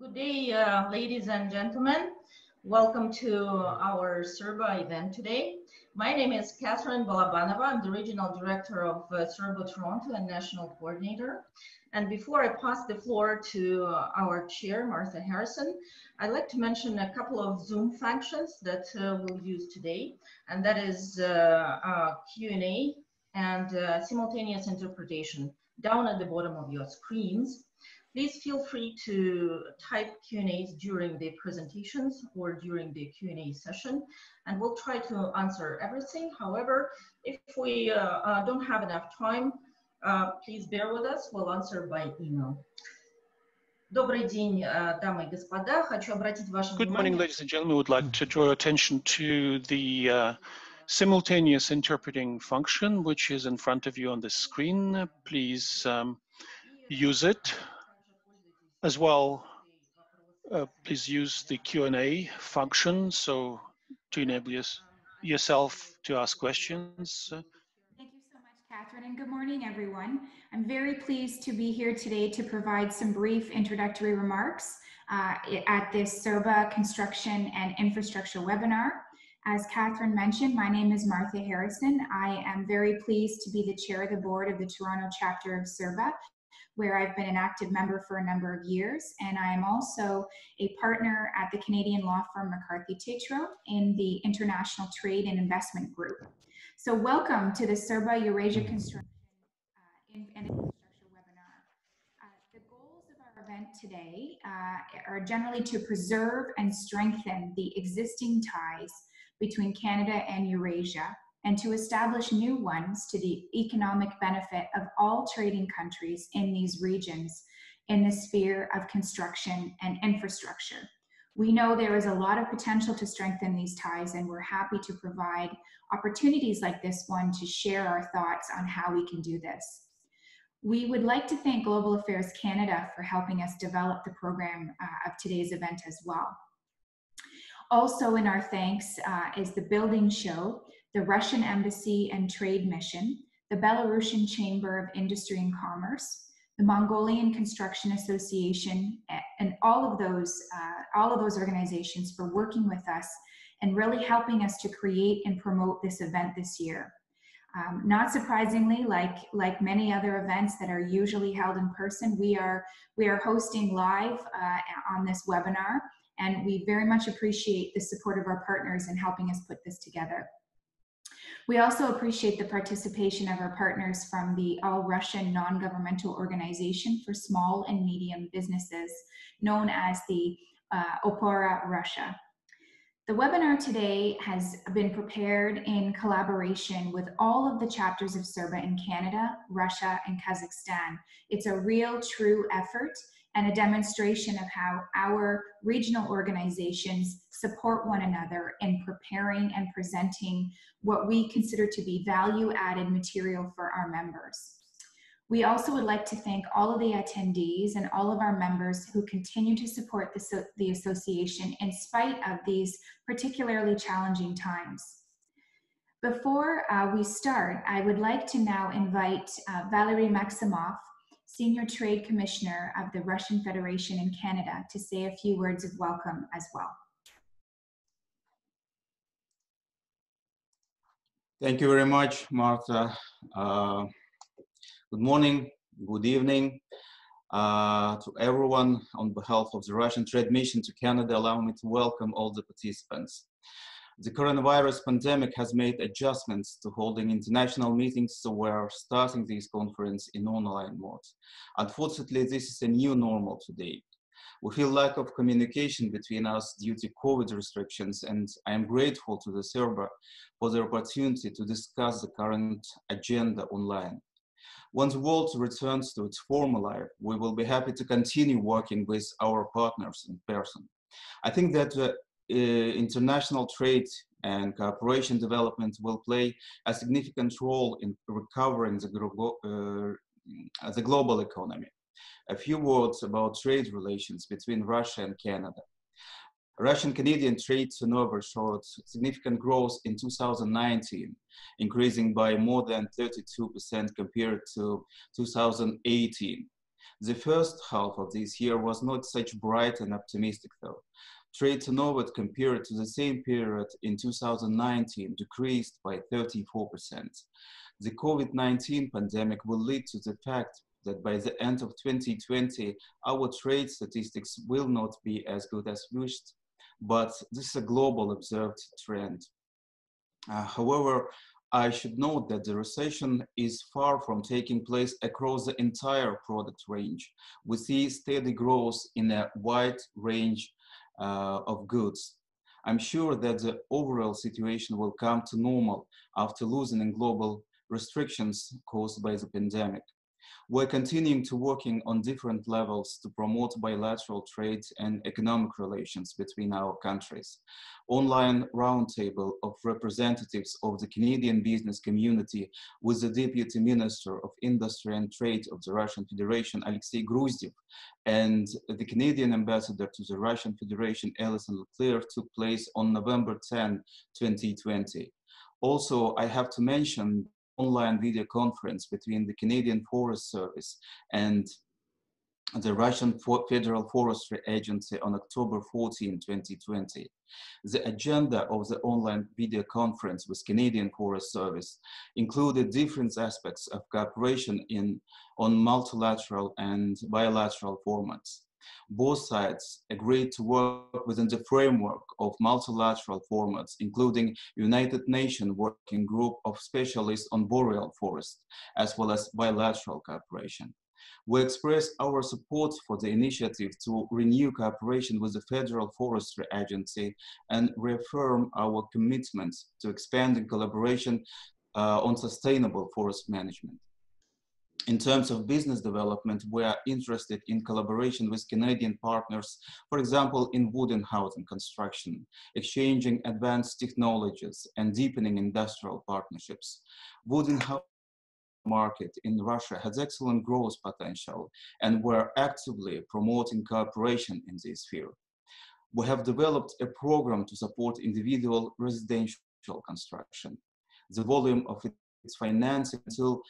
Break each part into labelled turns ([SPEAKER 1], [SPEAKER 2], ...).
[SPEAKER 1] Good day, uh, ladies and gentlemen. Welcome to our CERBA event today. My name is Katherine Balabanova. I'm the Regional Director of uh, CERBA Toronto and National Coordinator. And before I pass the floor to uh, our chair, Martha Harrison, I'd like to mention a couple of Zoom functions that uh, we'll use today, and that is uh, uh, Q&A and uh, simultaneous interpretation down at the bottom of your screens. Please feel free to type Q&As during the presentations or during the Q&A session, and we'll try to answer everything. However, if we uh, uh, don't have enough time, uh, please bear with us, we'll answer by email. Добрый день, дамы и господа. Хочу обратить ваше
[SPEAKER 2] Good morning, ladies and gentlemen. We would like to draw attention to the uh, simultaneous interpreting function, which is in front of you on the screen. Please um, use it as well, uh, please use the Q&A function so to enable yourself to ask questions.
[SPEAKER 3] Thank you so much, Katherine, and good morning, everyone. I'm very pleased to be here today to provide some brief introductory remarks uh, at this CERBA Construction and Infrastructure webinar. As Katherine mentioned, my name is Martha Harrison. I am very pleased to be the chair of the board of the Toronto chapter of CERBA where I've been an active member for a number of years. And I am also a partner at the Canadian law firm McCarthy Tétrault in the International Trade and Investment Group. So welcome to the CERBA Eurasia Construction uh, and Infrastructure webinar. Uh, the goals of our event today uh, are generally to preserve and strengthen the existing ties between Canada and Eurasia and to establish new ones to the economic benefit of all trading countries in these regions in the sphere of construction and infrastructure. We know there is a lot of potential to strengthen these ties, and we're happy to provide opportunities like this one to share our thoughts on how we can do this. We would like to thank Global Affairs Canada for helping us develop the program uh, of today's event as well. Also in our thanks uh, is the Building Show, the Russian Embassy and Trade Mission, the Belarusian Chamber of Industry and Commerce, the Mongolian Construction Association, and all of those, uh, all of those organizations for working with us and really helping us to create and promote this event this year. Um, not surprisingly, like like many other events that are usually held in person, we are we are hosting live uh, on this webinar, and we very much appreciate the support of our partners in helping us put this together. We also appreciate the participation of our partners from the All Russian Non-Governmental Organization for Small and Medium Businesses, known as the uh, Opora Russia. The webinar today has been prepared in collaboration with all of the chapters of CERBA in Canada, Russia, and Kazakhstan. It's a real, true effort and a demonstration of how our regional organizations support one another in preparing and presenting what we consider to be value added material for our members. We also would like to thank all of the attendees and all of our members who continue to support the, the association in spite of these particularly challenging times. Before uh, we start, I would like to now invite uh, Valery Maximov, Senior Trade Commissioner of the Russian Federation in Canada, to say a few words of welcome as well.
[SPEAKER 4] Thank you very much, Martha. Uh, good morning, good evening uh, to everyone. On behalf of the Russian Trade Mission to Canada, allow me to welcome all the participants. The coronavirus pandemic has made adjustments to holding international meetings, so we're starting this conference in online mode. Unfortunately, this is a new normal today. We feel lack of communication between us due to COVID restrictions, and I am grateful to the CERBA for the opportunity to discuss the current agenda online. Once the world returns to its former life, we will be happy to continue working with our partners in person. I think that uh, uh, international trade and cooperation development will play a significant role in recovering the, uh, the global economy. A few words about trade relations between Russia and Canada. Russian-Canadian trade turnover showed significant growth in 2019, increasing by more than 32% compared to 2018. The first half of this year was not such bright and optimistic though. Trade turnover compared to the same period in 2019 decreased by 34%. The COVID-19 pandemic will lead to the fact that by the end of 2020, our trade statistics will not be as good as wished, but this is a global observed trend. Uh, however, I should note that the recession is far from taking place across the entire product range. We see steady growth in a wide range Uh, of goods. I'm sure that the overall situation will come to normal after loosening global restrictions caused by the pandemic. We're continuing to working on different levels to promote bilateral trade and economic relations between our countries. Online roundtable of representatives of the Canadian business community with the Deputy Minister of Industry and Trade of the Russian Federation, Alexei Gruzdev, and the Canadian ambassador to the Russian Federation, Alison LeClaire, took place on November 10, 2020. Also, I have to mention online video conference between the Canadian Forest Service and the Russian Federal Forestry Agency on October 14, 2020. The agenda of the online video conference with Canadian Forest Service included different aspects of cooperation in, on multilateral and bilateral formats. Both sides agreed to work within the framework of multilateral formats, including United Nations Working Group of Specialists on Boreal Forest, as well as bilateral cooperation. We express our support for the initiative to renew cooperation with the Federal Forestry Agency and reaffirm our commitment to expanding collaboration uh, on sustainable forest management. In terms of business development, we are interested in collaboration with Canadian partners, for example, in wooden housing construction, exchanging advanced technologies and deepening industrial partnerships. Wooden housing market in Russia has excellent growth potential and we're actively promoting cooperation in this field. We have developed a program to support individual residential construction. The volume of its financing until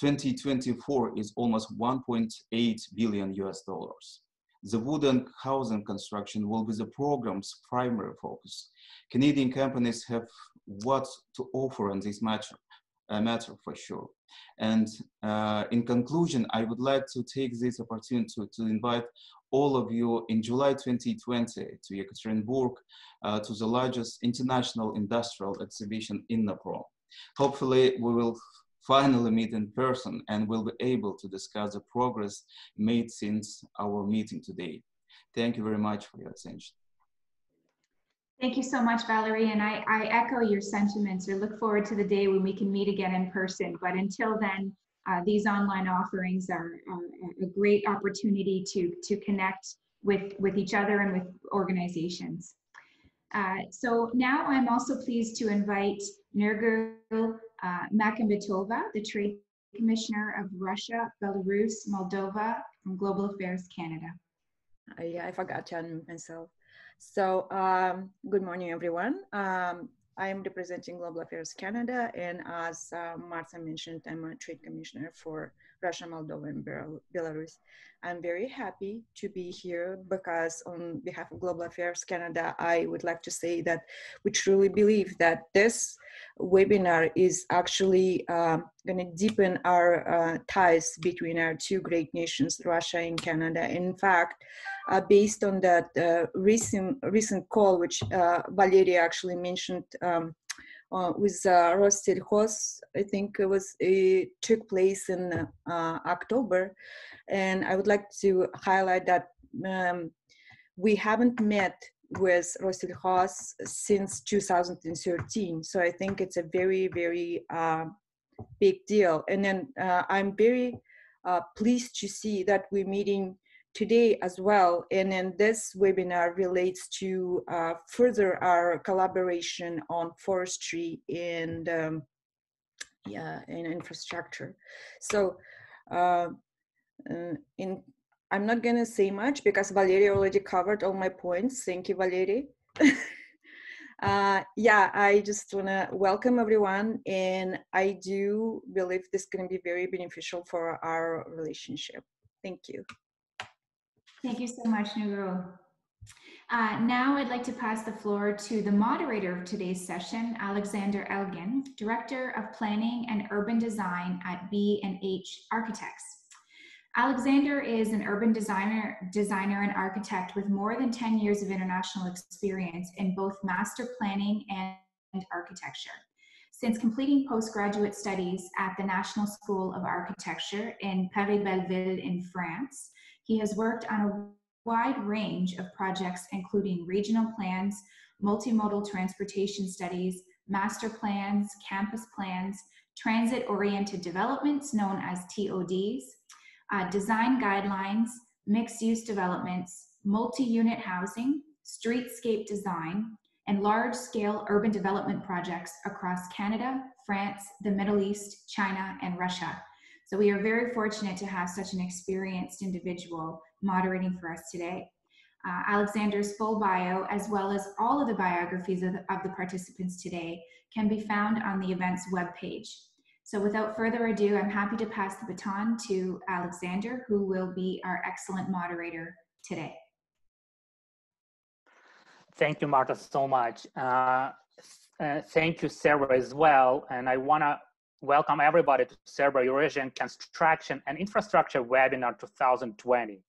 [SPEAKER 4] 2024 is almost 1.8 billion US dollars. The wooden housing construction will be the program's primary focus. Canadian companies have what to offer on this matter, uh, matter for sure. And uh, in conclusion, I would like to take this opportunity to, to invite all of you in July 2020 to Yekaterinburg uh, to the largest international industrial exhibition Innoprom. Hopefully, we will finally meet in person and will be able to discuss the progress made since our meeting today. Thank you very much for your attention.
[SPEAKER 3] Thank you so much, Valerie. And I, I echo your sentiments or look forward to the day when we can meet again in person. But until then, uh, these online offerings are, are, a great opportunity to, to connect with, with each other and with organizations. Uh, so now I'm also pleased to invite Nurgul uh, Makhambetova, the Trade Commissioner of Russia, Belarus, Moldova from Global Affairs Canada.
[SPEAKER 5] Uh, yeah, I forgot to unmute myself. So um, good morning, everyone. Um, I am representing Global Affairs Canada, and as uh, Marta mentioned, I'm a Trade Commissioner for Russia, Moldova, and Belarus. I'm very happy to be here because on behalf of Global Affairs Canada, I would like to say that we truly believe that this webinar is actually uh, going to deepen our uh, ties between our two great nations, Russia and Canada. In fact, uh, based on that uh, recent recent call, which uh, Valeria actually mentioned um, uh, with uh, Rosleskhoz. I think it was it took place in uh, October, and I would like to highlight that um, we haven't met with Rosleskhoz since 2013. So I think it's a very very uh, big deal. And then uh, I'm very uh, pleased to see that we're meeting today as well. And then this webinar relates to uh, further our collaboration on forestry and um, yeah, and infrastructure. So uh, uh in I'm not gonna say much because Valeria already covered all my points. Thank you, Valeria. uh, yeah, I just wanna welcome everyone, and I do believe this is gonna be very beneficial for our relationship. Thank you.
[SPEAKER 3] Thank you so much, Nurgul. Uh, now I'd like to pass the floor to the moderator of today's session, Alexander Elgin, Director of Planning and Urban Design at B+H Architects. Alexander is an urban designer, designer and architect with more than 10 years of international experience in both master planning and architecture. Since completing postgraduate studies at the National School of Architecture in Paris-Belleville in France, he has worked on a wide range of projects, including regional plans, multimodal transportation studies, master plans, campus plans, transit-oriented developments known as TODs, uh, design guidelines, mixed-use developments, multi-unit housing, streetscape design, and large-scale urban development projects across Canada, France, the Middle East, China, and Russia. So we are very fortunate to have such an experienced individual moderating for us today. Uh, Alexander's full bio, as well as all of the biographies of the, of the participants today, can be found on the event's webpage. So without further ado, I'm happy to pass the baton to Alexander, who will be our excellent moderator today.
[SPEAKER 6] Thank you, Marta, so much. Uh, uh, thank you, Sarah, as well. And I want to welcome everybody to Cerba Eurasian Construction and Infrastructure Webinar 2020.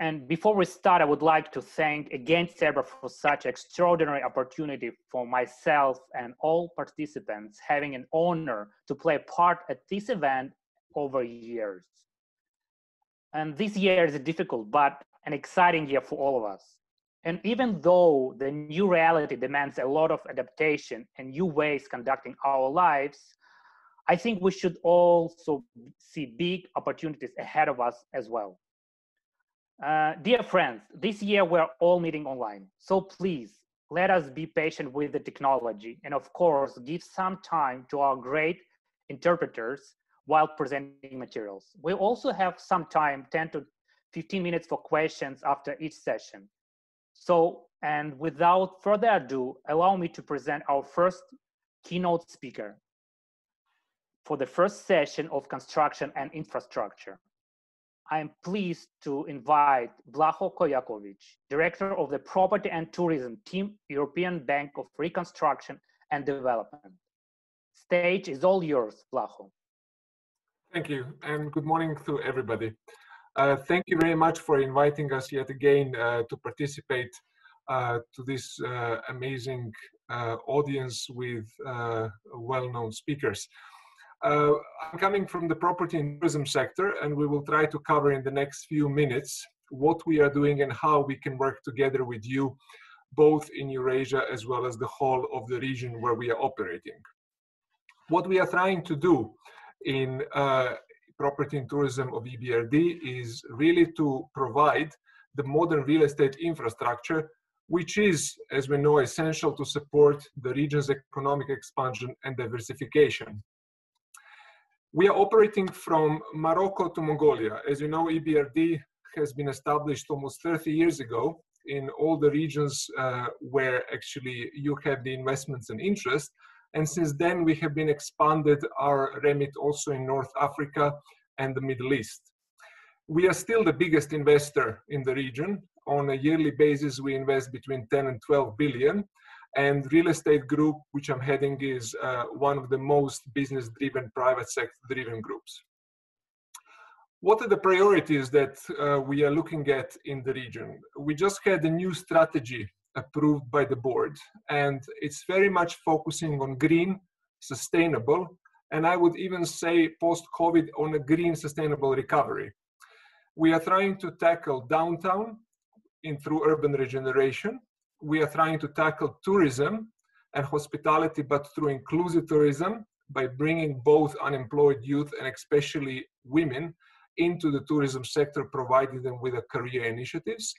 [SPEAKER 6] And before we start, I would like to thank again Cerba for such extraordinary opportunity for myself and all participants having an honor to play a part at this event over years. And this year is a difficult, but an exciting year for all of us. And even though the new reality demands a lot of adaptation and new ways conducting our lives, I think we should also see big opportunities ahead of us as well. Uh, dear friends, this year we're all meeting online. So please let us be patient with the technology and of course give some time to our great interpreters while presenting materials. We also have some time, 10 to 15 minutes for questions after each session. So, and without further ado, allow me to present our first keynote speaker for the first session of construction and infrastructure. I am pleased to invite Vlaho Kojakovic, Director of the Property and Tourism Team, European Bank of Reconstruction and Development. Stage is all yours, Vlaho.
[SPEAKER 7] Thank you, and good morning to everybody. Uh, thank you very much for inviting us yet again uh, to participate uh, to this uh, amazing uh, audience with uh, well-known speakers. Uh, I'm coming from the property and tourism sector, and we will try to cover in the next few minutes what we are doing and how we can work together with you, both in Eurasia as well as the whole of the region where we are operating. What we are trying to do in uh, property and tourism of EBRD is really to provide the modern real estate infrastructure, which is, as we know, essential to support the region's economic expansion and diversification. We are operating from Morocco to Mongolia. As you know, EBRD has been established almost 30 years ago in all the regions uh, where actually you have the investments and interest. And since then, we have been expanded our remit also in North Africa and the Middle East. We are still the biggest investor in the region. On a yearly basis, we invest between 10 and 12 billion. And Real Estate Group, which I'm heading, is uh, one of the most business driven, private sector driven groups. What are the priorities that uh, we are looking at in the region? We just had a new strategy approved by the board, and it's very much focusing on green, sustainable, and I would even say post-COVID on a green sustainable recovery. We are trying to tackle downtown in through urban regeneration. We are trying to tackle tourism and hospitality, but through inclusive tourism by bringing both unemployed youth and especially women into the tourism sector, providing them with a career initiatives.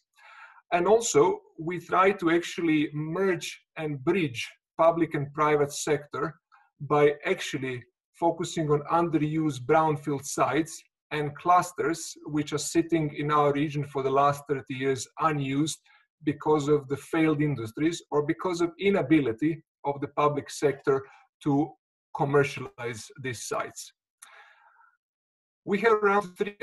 [SPEAKER 7] And also, we try to actually merge and bridge public and private sector by actually focusing on underused brownfield sites and clusters which are sitting in our region for the last 30 years unused because of the failed industries or because of inability of the public sector to commercialize these sites. We have around three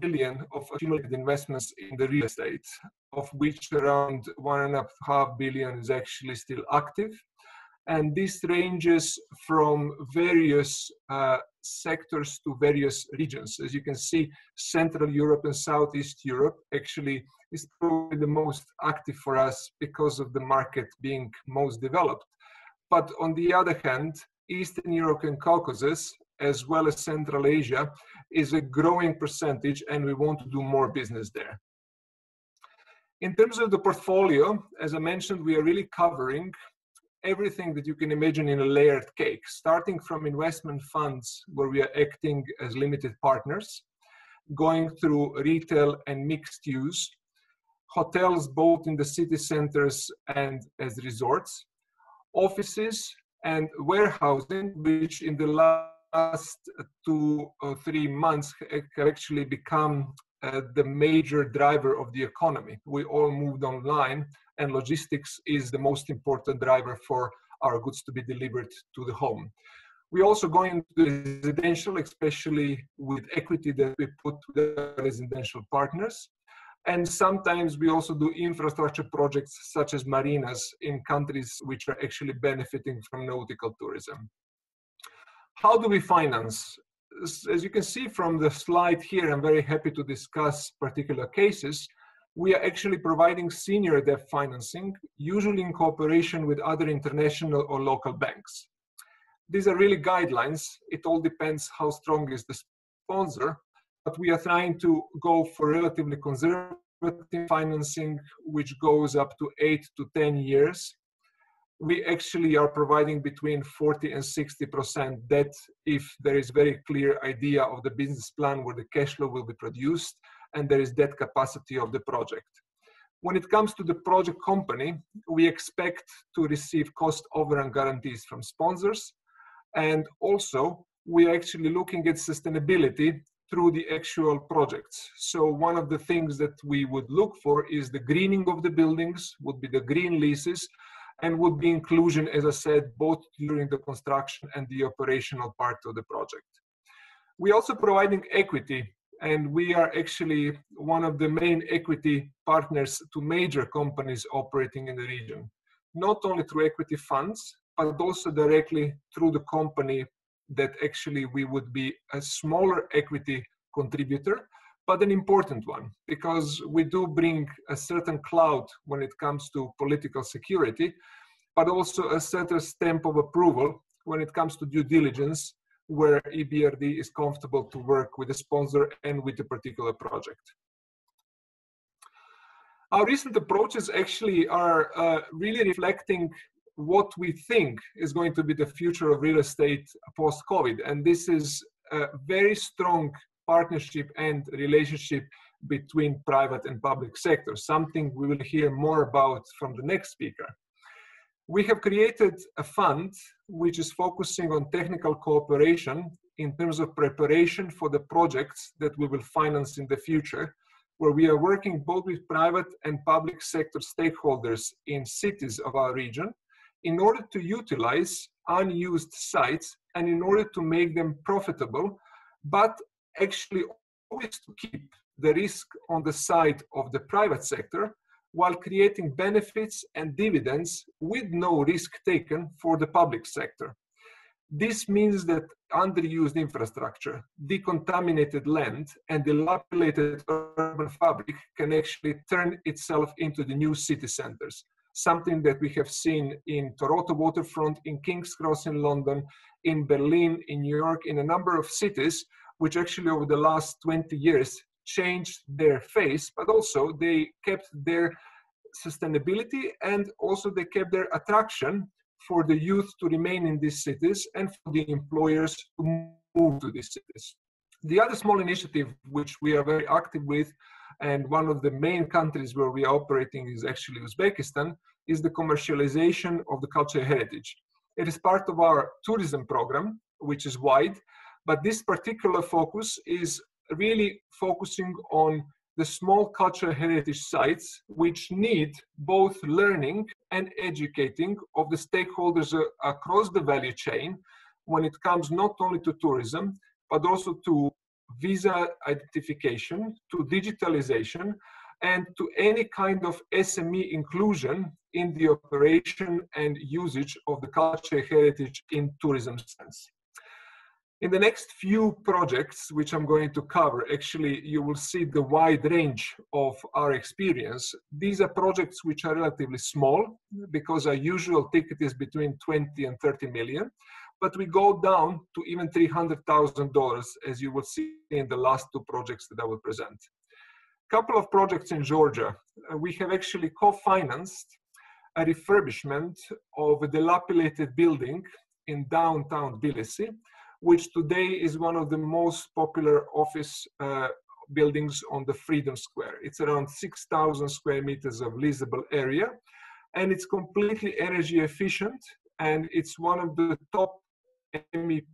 [SPEAKER 7] billion of accumulated investments in the real estate, of which around one and a half billion is actually still active. And this ranges from various uh, sectors to various regions. As you can see, Central Europe and Southeast Europe actually is probably the most active for us because of the market being most developed. But on the other hand, Eastern Europe and Caucasus, as well as Central Asia, is a growing percentage and we want to do more business there. In terms of the portfolio, as I mentioned, we are really covering everything that you can imagine in a layered cake, starting from investment funds where we are acting as limited partners, going through retail and mixed use, hotels both in the city centers and as resorts, offices and warehousing, which in the last two or three months have actually become uh, the major driver of the economy. We all moved online and logistics is the most important driver for our goods to be delivered to the home. We also go into residential, especially with equity that we put to the residential partners. And sometimes we also do infrastructure projects such as marinas in countries which are actually benefiting from nautical tourism. How do we finance? As you can see from the slide here, I'm very happy to discuss particular cases. We are actually providing senior debt financing, usually in cooperation with other international or local banks. These are really guidelines. It all depends how strong is the sponsor but we are trying to go for relatively conservative financing, which goes up to eight to 10 years. We actually are providing between 40 and 60% debt if there is very clear idea of the business plan where the cash flow will be produced and there is debt capacity of the project. When it comes to the project company, we expect to receive cost overrun guarantees from sponsors. And also, we are actually looking at sustainability through the actual projects. So one of the things that we would look for is the greening of the buildings, would be the green leases, and would be inclusion, as I said, both during the construction and the operational part of the project. We're also providing equity, and we are actually one of the main equity partners to major companies operating in the region, not only through equity funds, but also directly through the company that actually we would be a smaller equity contributor, but an important one because we do bring a certain cloud when it comes to political security, but also a certain stamp of approval when it comes to due diligence where EBRD is comfortable to work with a sponsor and with a particular project. Our recent approaches actually are uh, really reflecting what we think is going to be the future of real estate post COVID. And this is a very strong partnership and relationship between private and public sector, something we will hear more about from the next speaker. We have created a fund which is focusing on technical cooperation in terms of preparation for the projects that we will finance in the future, where we are working both with private and public sector stakeholders in cities of our region in order to utilize unused sites and in order to make them profitable, but actually always to keep the risk on the side of the private sector while creating benefits and dividends with no risk taken for the public sector. This means that underused infrastructure, decontaminated land, and dilapidated urban fabric can actually turn itself into the new city centers something that we have seen in Toronto waterfront, in King's Cross in London, in Berlin, in New York, in a number of cities, which actually over the last 20 years changed their face, but also they kept their sustainability and also they kept their attraction for the youth to remain in these cities and for the employers to move to these cities. The other small initiative which we are very active with and one of the main countries where we are operating is actually Uzbekistan, is the commercialization of the cultural heritage. It is part of our tourism program, which is wide, but this particular focus is really focusing on the small cultural heritage sites which need both learning and educating of the stakeholders uh, across the value chain when it comes not only to tourism but also to visa identification to digitalization and to any kind of SME inclusion in the operation and usage of the cultural heritage in tourism sense. In the next few projects, which I'm going to cover, actually, you will see the wide range of our experience. These are projects which are relatively small because our usual ticket is between 20 and 30 million, but we go down to even $300,000, as you will see in the last two projects that I will present. A couple of projects in Georgia. Uh, we have actually co-financed a refurbishment of a dilapidated building in downtown Tbilisi, which today is one of the most popular office uh, buildings on the Freedom Square. It's around 6,000 square meters of leasable area, and it's completely energy efficient, and it's one of the top MEP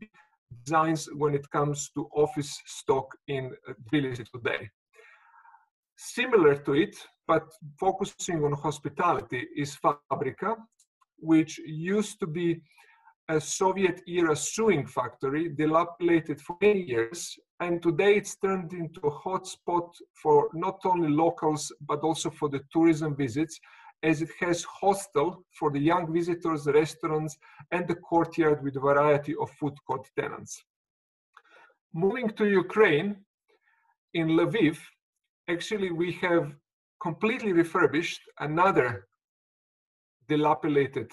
[SPEAKER 7] designs when it comes to office stock in Tbilisi today. Similar to it, but focusing on hospitality, is Fabrika, which used to be a Soviet era sewing factory dilapidated for many years. And today it's turned into a hotspot for not only locals, but also for the tourism visits, as it has hostel for the young visitors, restaurants, and the courtyard with a variety of food court tenants. Moving to Ukraine, in Lviv, actually we have completely refurbished another dilapidated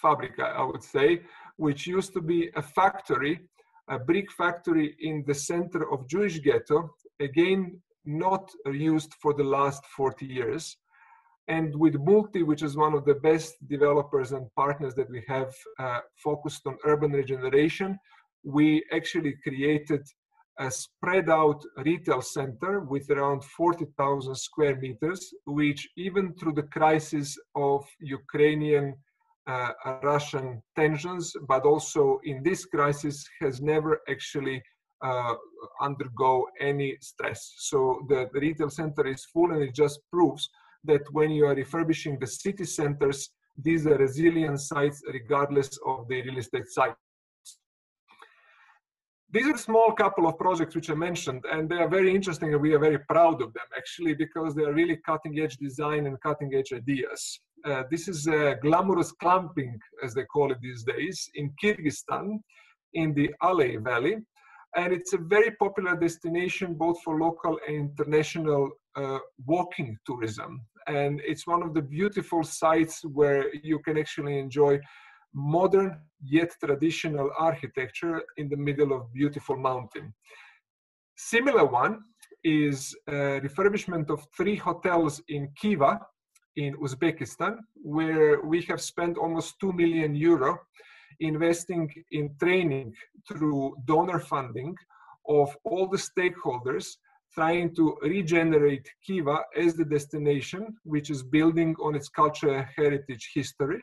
[SPEAKER 7] fabrica, I would say, which used to be a factory, a brick factory in the center of Jewish ghetto, again, not used for the last 40 years. And with Multi, which is one of the best developers and partners that we have uh, focused on urban regeneration, we actually created a spread out retail center with around 40,000 square meters, which even through the crisis of Ukrainian uh, Russian tensions, but also in this crisis has never actually uh, undergo any stress. So the, the, retail center is full and it just proves that when you are refurbishing the city centers, these are resilient sites regardless of the real estate site. These are a small couple of projects which I mentioned, and they are very interesting, and we are very proud of them actually because they are really cutting edge design and cutting edge ideas. Uh, this is glamorous glamping, as they call it these days, in Kyrgyzstan, in the Alay Valley. And it's a very popular destination both for local and international uh, walking tourism. And it's one of the beautiful sites where you can actually enjoy modern yet traditional architecture in the middle of beautiful mountain. Similar one is refurbishment of three hotels in Khiva in Uzbekistan, where we have spent almost 2 million euro investing in training through donor funding of all the stakeholders trying to regenerate Khiva as the destination, which is building on its cultural heritage history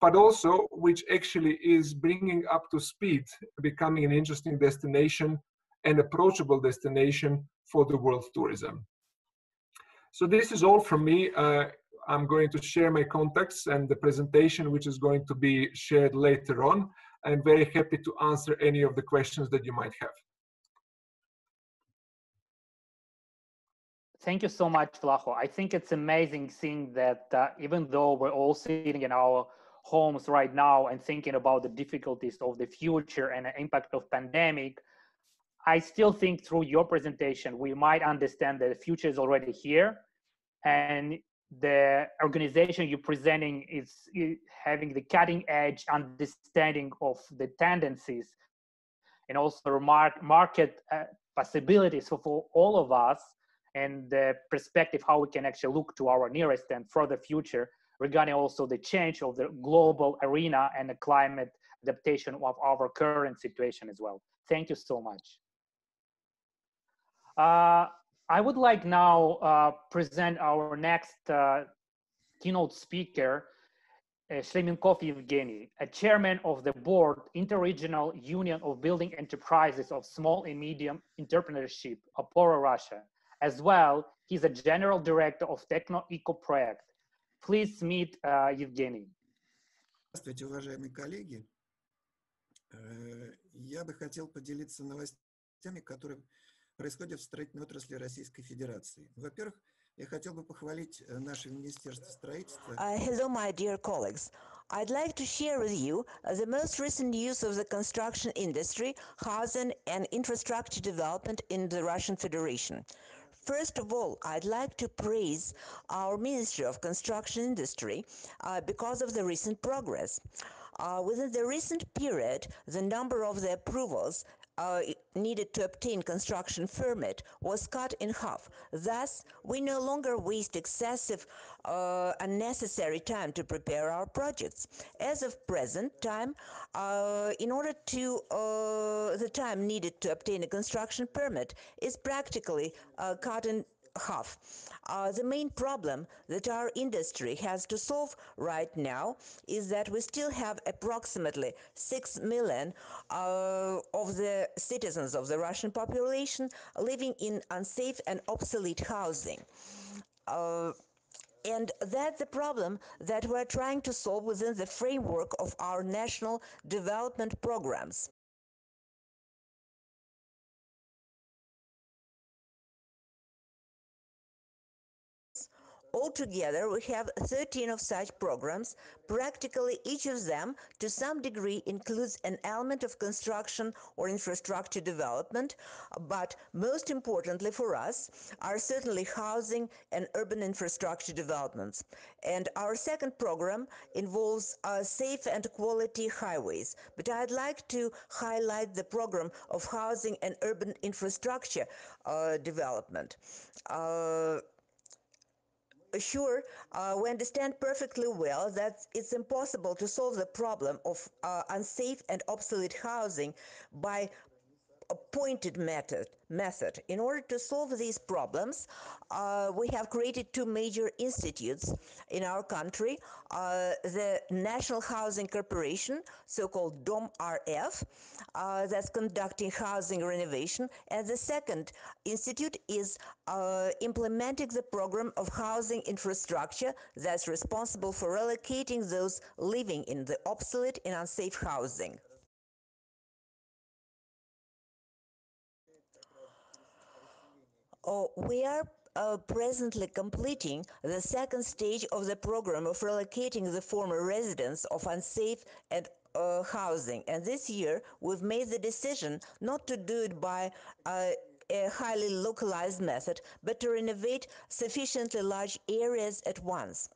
[SPEAKER 7] but also which actually is bringing up to speed, becoming an interesting destination and approachable destination for the world tourism. So this is all from me. Uh, I'm going to share my contacts and the presentation, which is going to be shared later on. I'm very happy to answer any of the questions that you might have.
[SPEAKER 6] Thank you so much, Vlaho. I think it's amazing seeing that uh, even though we're all sitting in our homes right now and thinking about the difficulties of the future and the impact of pandemic, I still think through your presentation, we might understand that the future is already here and the organization you're presenting is having the cutting edge understanding of the tendencies and also mark, market uh, possibilities for all of us and the perspective how we can actually look to our nearest and further future regarding also the change of the global arena and the climate adaptation of our current situation as well. Thank you so much. Uh, I would like now uh, present our next uh, keynote speaker, uh, Shlemenkov Evgeny, a chairman of the board, Interregional Union of Building Enterprises of Small and Medium Entrepreneurship, Opora Russia. As well, he's a general director of Techno Eco Project. Please meet uh, Evgeny.
[SPEAKER 8] Здравствуйте, уважаемые коллеги. Э, я бы хотел поделиться новостями, которые происходит в строительной отрасли Российской Федерации. Во-первых, я хотел бы похвалить э, наше Министерство строительства.
[SPEAKER 9] Uh, hello, my dear colleagues. I'd like to share with you uh, the most recent news of the construction industry, housing, and infrastructure development in the Russian Federation. First of all, I'd like to praise our Ministry of Construction Industry uh, because of the recent progress. Uh, within the recent period, the number of the approvals uh, needed to obtain construction permit was cut in half. Thus, we no longer waste excessive, uh, unnecessary time to prepare our projects. As of present time, uh, in order to uh, the time needed to obtain a construction permit is practically uh, cut in half. Uh, the main problem that our industry has to solve right now is that we still have approximately 6 million uh, of the citizens of the Russian population living in unsafe and obsolete housing. Uh, and that's the problem that we're trying to solve within the framework of our national development programs. Altogether, we have 13 of such programs. Practically each of them, to some degree, includes an element of construction or infrastructure development. But most importantly for us are certainly housing and urban infrastructure developments. And our second program involves uh, safe and quality highways. But I'd like to highlight the program of housing and urban infrastructure uh, development. Uh, sure, uh, we understand perfectly well that it's impossible to solve the problem of uh, unsafe and obsolete housing by a pointed method. Method. In order to solve these problems, uh, we have created two major institutes in our country: uh, the National Housing Corporation, so-called DOM RF, uh, that's conducting housing renovation, and the second institute is uh, implementing the program of housing infrastructure that's responsible for relocating those living in the obsolete and unsafe housing. We are uh, presently completing the second stage of the program of relocating the former residents of unsafe and uh, housing. And this year, we've made the decision not to do it by uh, a highly localized method, but to renovate sufficiently large areas at once.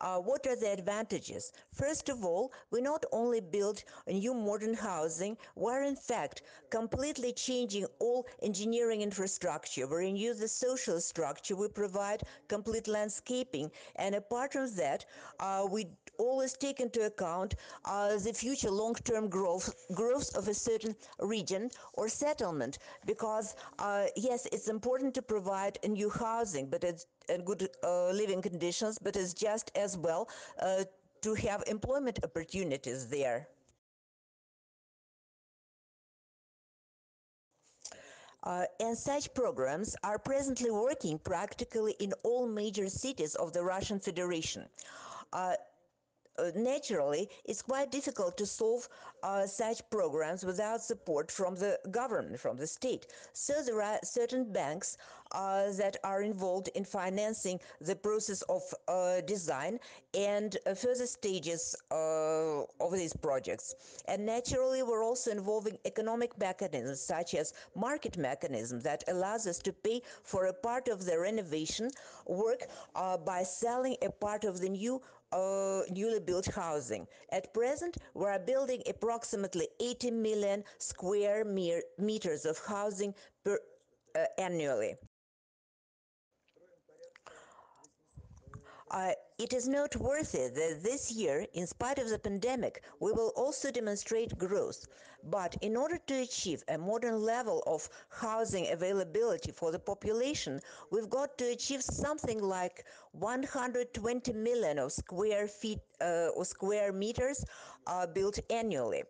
[SPEAKER 9] Uh, what are the advantages? First of all, we not only build a new modern housing, we're in fact completely changing all engineering infrastructure. We renew the social structure, we provide complete landscaping, and apart from that, uh, we always take into account uh, the future long-term growth growth of a certain region or settlement because uh, yes it's important to provide new housing but it's and good uh, living conditions but it's just as well uh, to have employment opportunities there Uh, and such programs are presently working practically in all major cities of the Russian Federation. Uh, naturally, it's quite difficult to solve uh, such programs without support from the government, from the state. So there are certain banks uh, that are involved in financing the process of uh, design and uh, further stages uh, of these projects. And naturally, we're also involving economic mechanisms such as market mechanism that allows us to pay for a part of the renovation work by selling a part of the new uh, newly built housing. At present, we are building approximately 80 million square meters of housing per uh, annually. Uh, it is noteworthy that this year, in spite of the pandemic, we will also demonstrate growth. But in order to achieve a modern level of housing availability for the population, we've got to achieve something like 120 million of square feet uh, or square meters uh, built annually.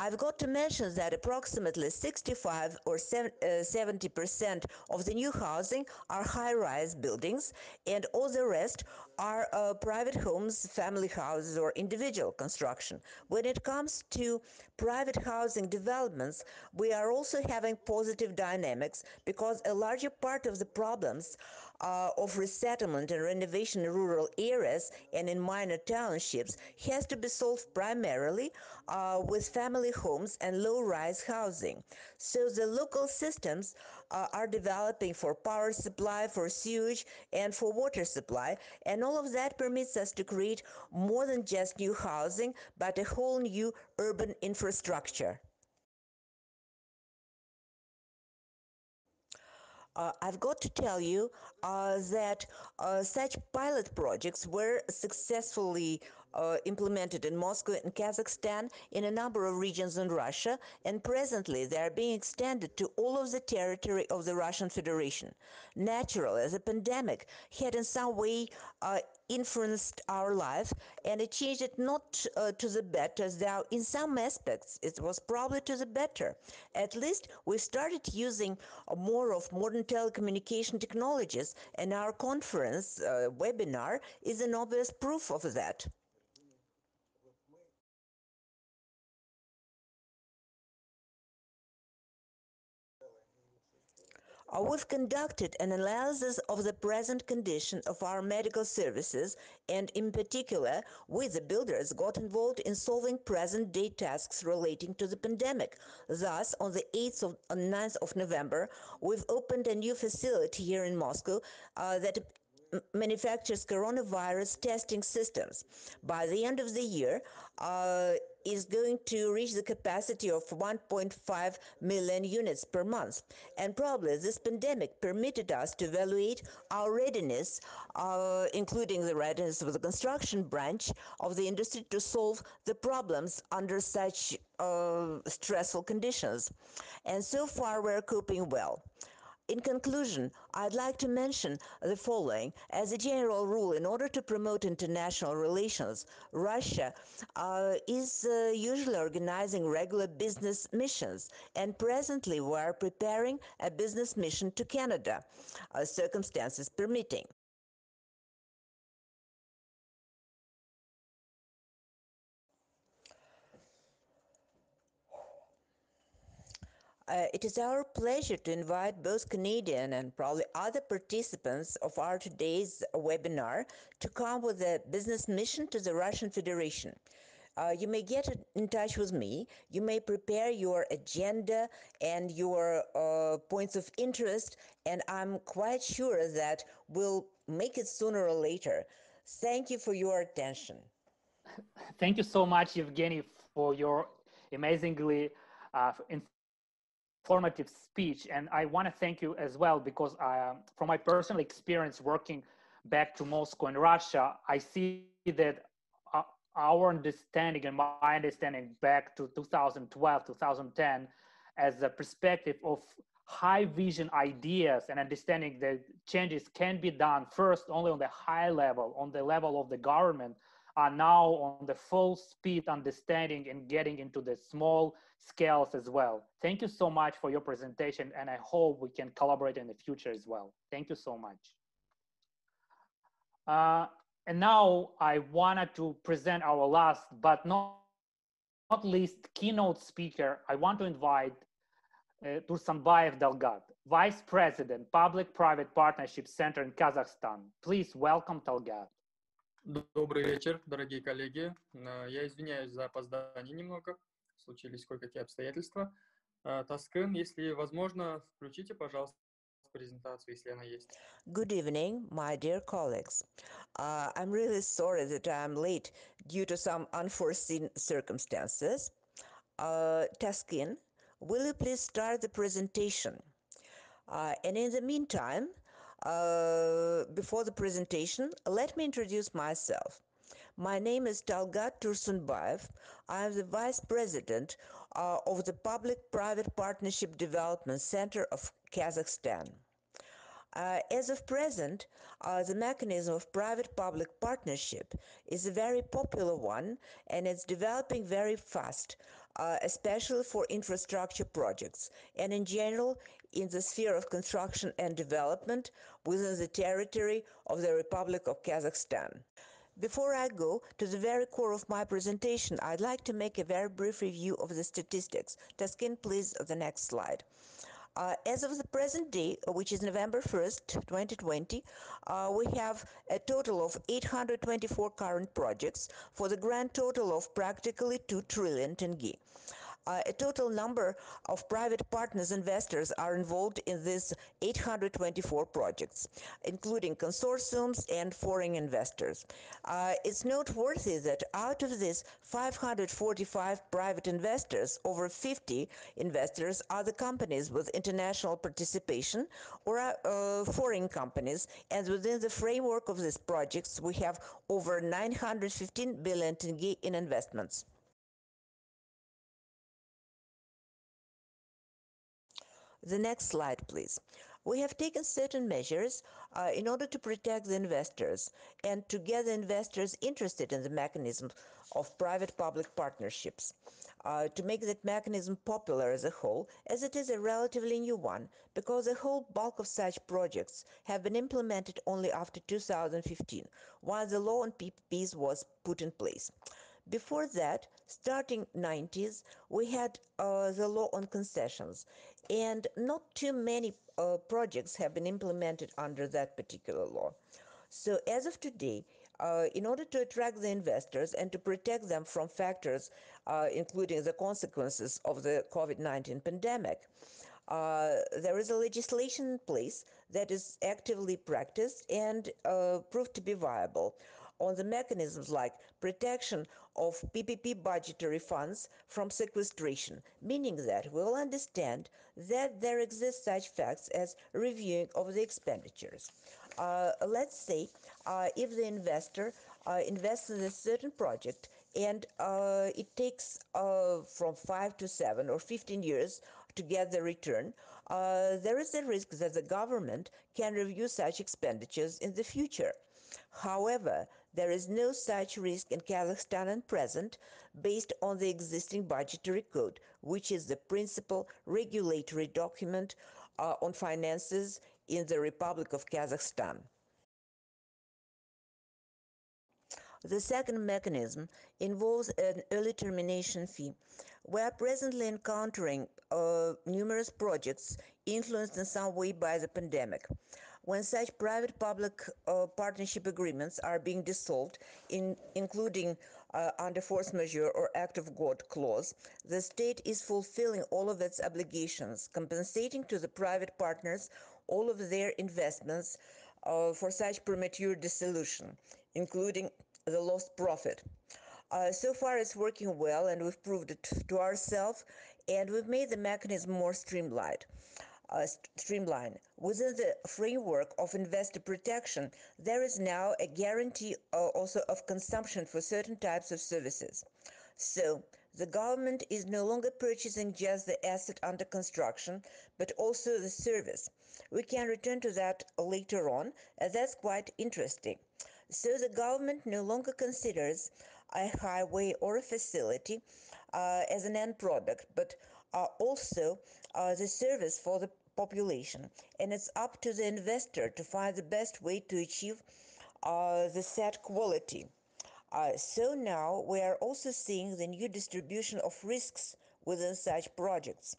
[SPEAKER 9] I've got to mention that approximately 65 or 70% uh, of the new housing are high-rise buildings and all the rest are uh, private homes, family houses, or individual construction. When it comes to private housing developments, we are also having positive dynamics because a larger part of the problems uh, of resettlement and renovation in rural areas and in minor townships has to be solved primarily uh, with family homes and low-rise housing. So the local systems uh, are developing for power supply, for sewage, and for water supply, and all of that permits us to create more than just new housing, but a whole new urban infrastructure. Uh, I've got to tell you uh, that uh, such pilot projects were successfully uh, implemented in Moscow and Kazakhstan in a number of regions in Russia, and presently they are being extended to all of the territory of the Russian Federation. Naturally, the pandemic had in some way uh, influenced our life and it changed it not uh, to the better. Though in some aspects it was probably to the better. At least we started using more of modern telecommunication technologies and our conference uh, webinar is an obvious proof of that we've conducted an analysis of the present condition of our medical services and in particular we the builders got involved in solving present day tasks relating to the pandemic. Thus on the 8th of 9th of November we've opened a new facility here in Moscow uh, that manufactures coronavirus testing systems. By the end of the year, uh, is going to reach the capacity of 1.5 million units per month. And probably this pandemic permitted us to evaluate our readiness, uh, including the readiness of the construction branch of the industry to solve the problems under such uh, stressful conditions. And so far, we're coping well. In conclusion, I'd like to mention the following. As a general rule, in order to promote international relations, Russia uh, is uh, usually organizing regular business missions, and presently we are preparing a business mission to Canada, uh, circumstances permitting. Uh, it is our pleasure to invite both Canadian and probably other participants of our today's webinar to come with a business mission to the Russian Federation. Uh, you may get in touch with me. You may prepare your agenda and your uh, points of interest, and I'm quite sure that we'll make it sooner or later. Thank you for your attention.
[SPEAKER 6] Thank you so much, Evgeny, for your amazingly uh, informative speech. And I want to thank you as well because uh, from my personal experience working back to Moscow and Russia, I see that uh, our understanding and my understanding back to 2012, 2010, as a perspective of high vision ideas and understanding that changes can be done first only on the high level, on the level of the government, are now on the full speed understanding and getting into the small scales as well. Thank you so much for your presentation and I hope we can collaborate in the future as well. Thank you so much. Uh, and now I wanted to present our last but not, not least keynote speaker. I want to invite uh, Tursynbayev Talgat, Vice President, Public-Private Partnership Center in Kazakhstan. Please welcome Talgat.
[SPEAKER 10] Добрый вечер, дорогие коллеги. Я извиняюсь за опоздание немного. Случились кое-какие обстоятельства. Таскын, если возможно, включите, пожалуйста, презентацию, если она есть.
[SPEAKER 9] Good evening, my dear colleagues. Uh, I'm really sorry that I'm late due to some unforeseen circumstances. Uh, Taskin, will you please start the presentation? Uh, and in the meantime, uh, before the presentation, let me introduce myself. My name is Talgat Tursynbayev. I am the Vice President uh, of the Public-Private Partnership Development Center of Kazakhstan. Uh, as of present, uh, the mechanism of private-public partnership is a very popular one and it's developing very fast, uh, especially for infrastructure projects and in general in the sphere of construction and development within the territory of the Republic of Kazakhstan. Before I go to the very core of my presentation, I'd like to make a very brief review of the statistics. Taskin, please, the next slide. Uh, as of the present day, which is November 1st, 2020, uh, we have a total of 824 current projects for the grand total of practically 2 trillion tenge. Uh, a total number of private partners investors are involved in these 824 projects, including consortiums and foreign investors. Uh, it's noteworthy that out of these 545 private investors, over 50 investors are the companies with international participation or uh, foreign companies, and within the framework of these projects, we have over 915 billion tenge in investments. The next slide, please. We have taken certain measures uh, in order to protect the investors and to get the investors interested in the mechanism of private-public partnerships. Uh, to make that mechanism popular as a whole, as it is a relatively new one, because the whole bulk of such projects have been implemented only after 2015, while the law on PPPs was put in place. Before that, starting 90s, we had uh, the law on concessions, and not too many uh, projects have been implemented under that particular law. So as of today, uh, in order to attract the investors and to protect them from factors, uh, including the consequences of the COVID-19 pandemic, uh, there is a legislation in place that is actively practiced and uh, proved to be viable on the mechanisms like protection of PPP budgetary funds from sequestration, meaning that we will understand that there exist such facts as reviewing of the expenditures. Uh, let's say uh, if the investor uh, invests in a certain project and uh, it takes uh, from five to seven or 15 years to get the return, uh, there is a risk that the government can review such expenditures in the future. However, there is no such risk in Kazakhstan at present based on the existing budgetary code, which is the principal regulatory document uh, on finances in the Republic of Kazakhstan. The second mechanism involves an early termination fee. We are presently encountering uh, numerous projects influenced in some way by the pandemic when such private-public uh, partnership agreements are being dissolved, in, including uh, under force majeure or act of God clause, the state is fulfilling all of its obligations, compensating to the private partners all of their investments uh, for such premature dissolution, including the lost profit. Uh, so far, it's working well, and we've proved it to ourselves, and we've made the mechanism more streamlined uh, streamline. Within the framework of investor protection, there is now a guarantee uh, also of consumption for certain types of services. So the government is no longer purchasing just the asset under construction, but also the service. We can return to that later on, that's quite interesting. So the government no longer considers a highway or a facility uh, as an end product, but uh, also uh, the service for the population. And it's up to the investor to find the best way to achieve uh, the set quality. Uh, so now we are also seeing the new distribution of risks within such projects.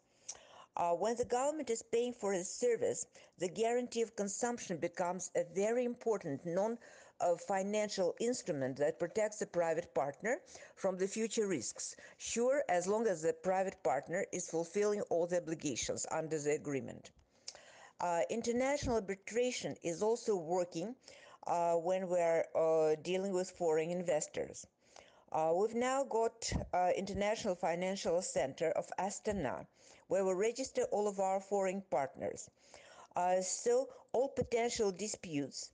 [SPEAKER 9] Uh, when the government is paying for a service, the guarantee of consumption becomes a very important non a financial instrument that protects the private partner from the future risks. Sure, as long as the private partner is fulfilling all the obligations under the agreement. Uh, international arbitration is also working uh, when we're uh, dealing with foreign investors. Uh, we've now got uh, International Financial Center of Astana, where we register all of our foreign partners. Uh, so all potential disputes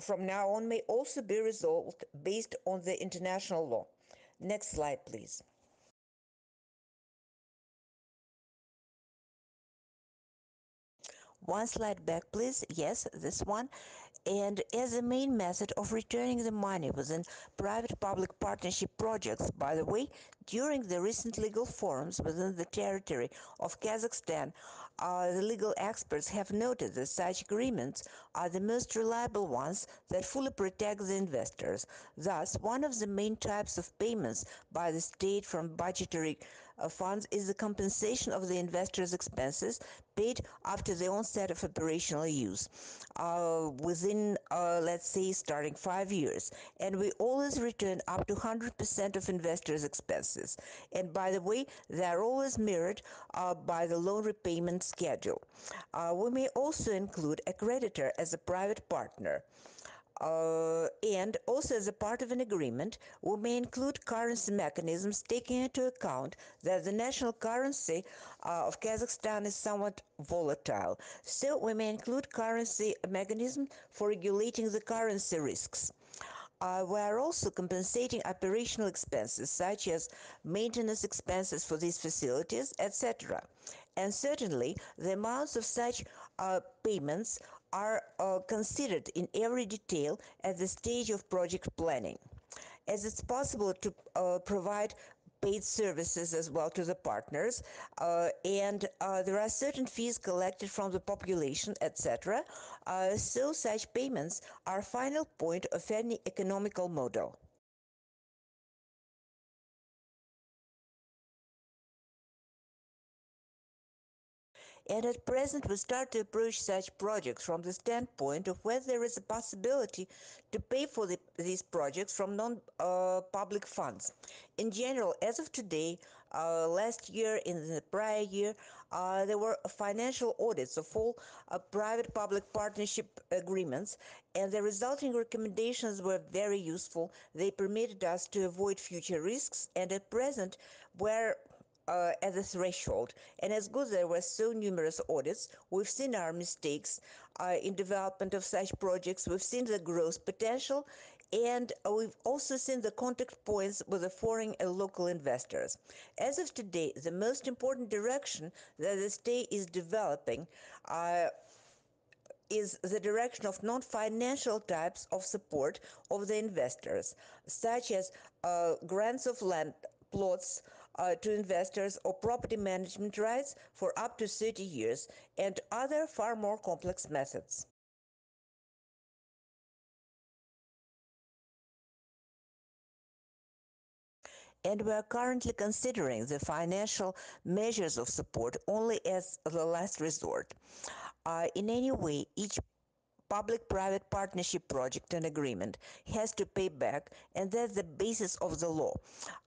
[SPEAKER 9] from now on may also be resolved based on the international law. Next slide, please. One slide back, please. Yes, this one. And as a main method of returning the money within private-public partnership projects, by the way, during the recent legal forums within the territory of Kazakhstan, uh, the legal experts have noted that such agreements are the most reliable ones that fully protect the investors. Thus, one of the main types of payments by the state from budgetary funds is the compensation of the investor's expenses paid after the onset of operational use uh, within, uh, let's say, starting five years. And we always return up to 100% of investors' expenses. And by the way, they're always mirrored uh, by the loan repayment schedule. Uh, we may also include a creditor as a private partner. Uh, and also as a part of an agreement, we may include currency mechanisms taking into account that the national currency uh, of Kazakhstan is somewhat volatile. So we may include currency mechanism for regulating the currency risks. Uh, we are also compensating operational expenses such as maintenance expenses for these facilities, etc. And certainly, the amounts of such uh, payments are uh, considered in every detail at the stage of project planning. As it's possible to uh, provide paid services as well to the partners uh, and uh, there are certain fees collected from the population etc uh, so such payments are final point of any economical model and at present we start to approach such projects from the standpoint of whether there is a possibility to pay for the, these projects from non-public uh, funds. In general, as of today, uh, last year, in the prior year, uh, there were financial audits of all uh, private-public partnership agreements, and the resulting recommendations were very useful. They permitted us to avoid future risks, and at present, where uh, at the threshold. And as good there were so numerous audits, we've seen our mistakes uh, in development of such projects. We've seen the growth potential, and we've also seen the contact points with the foreign and local investors. As of today, the most important direction that the state is developing uh, is the direction of non-financial types of support of the investors, such as uh, grants of land plots, uh, to investors or property management rights for up to 30 years and other far more complex methods. and we are currently considering the financial measures of support only as the last resort. Uh, in any way, each public-private partnership project and agreement has to pay back and that's the basis of the law.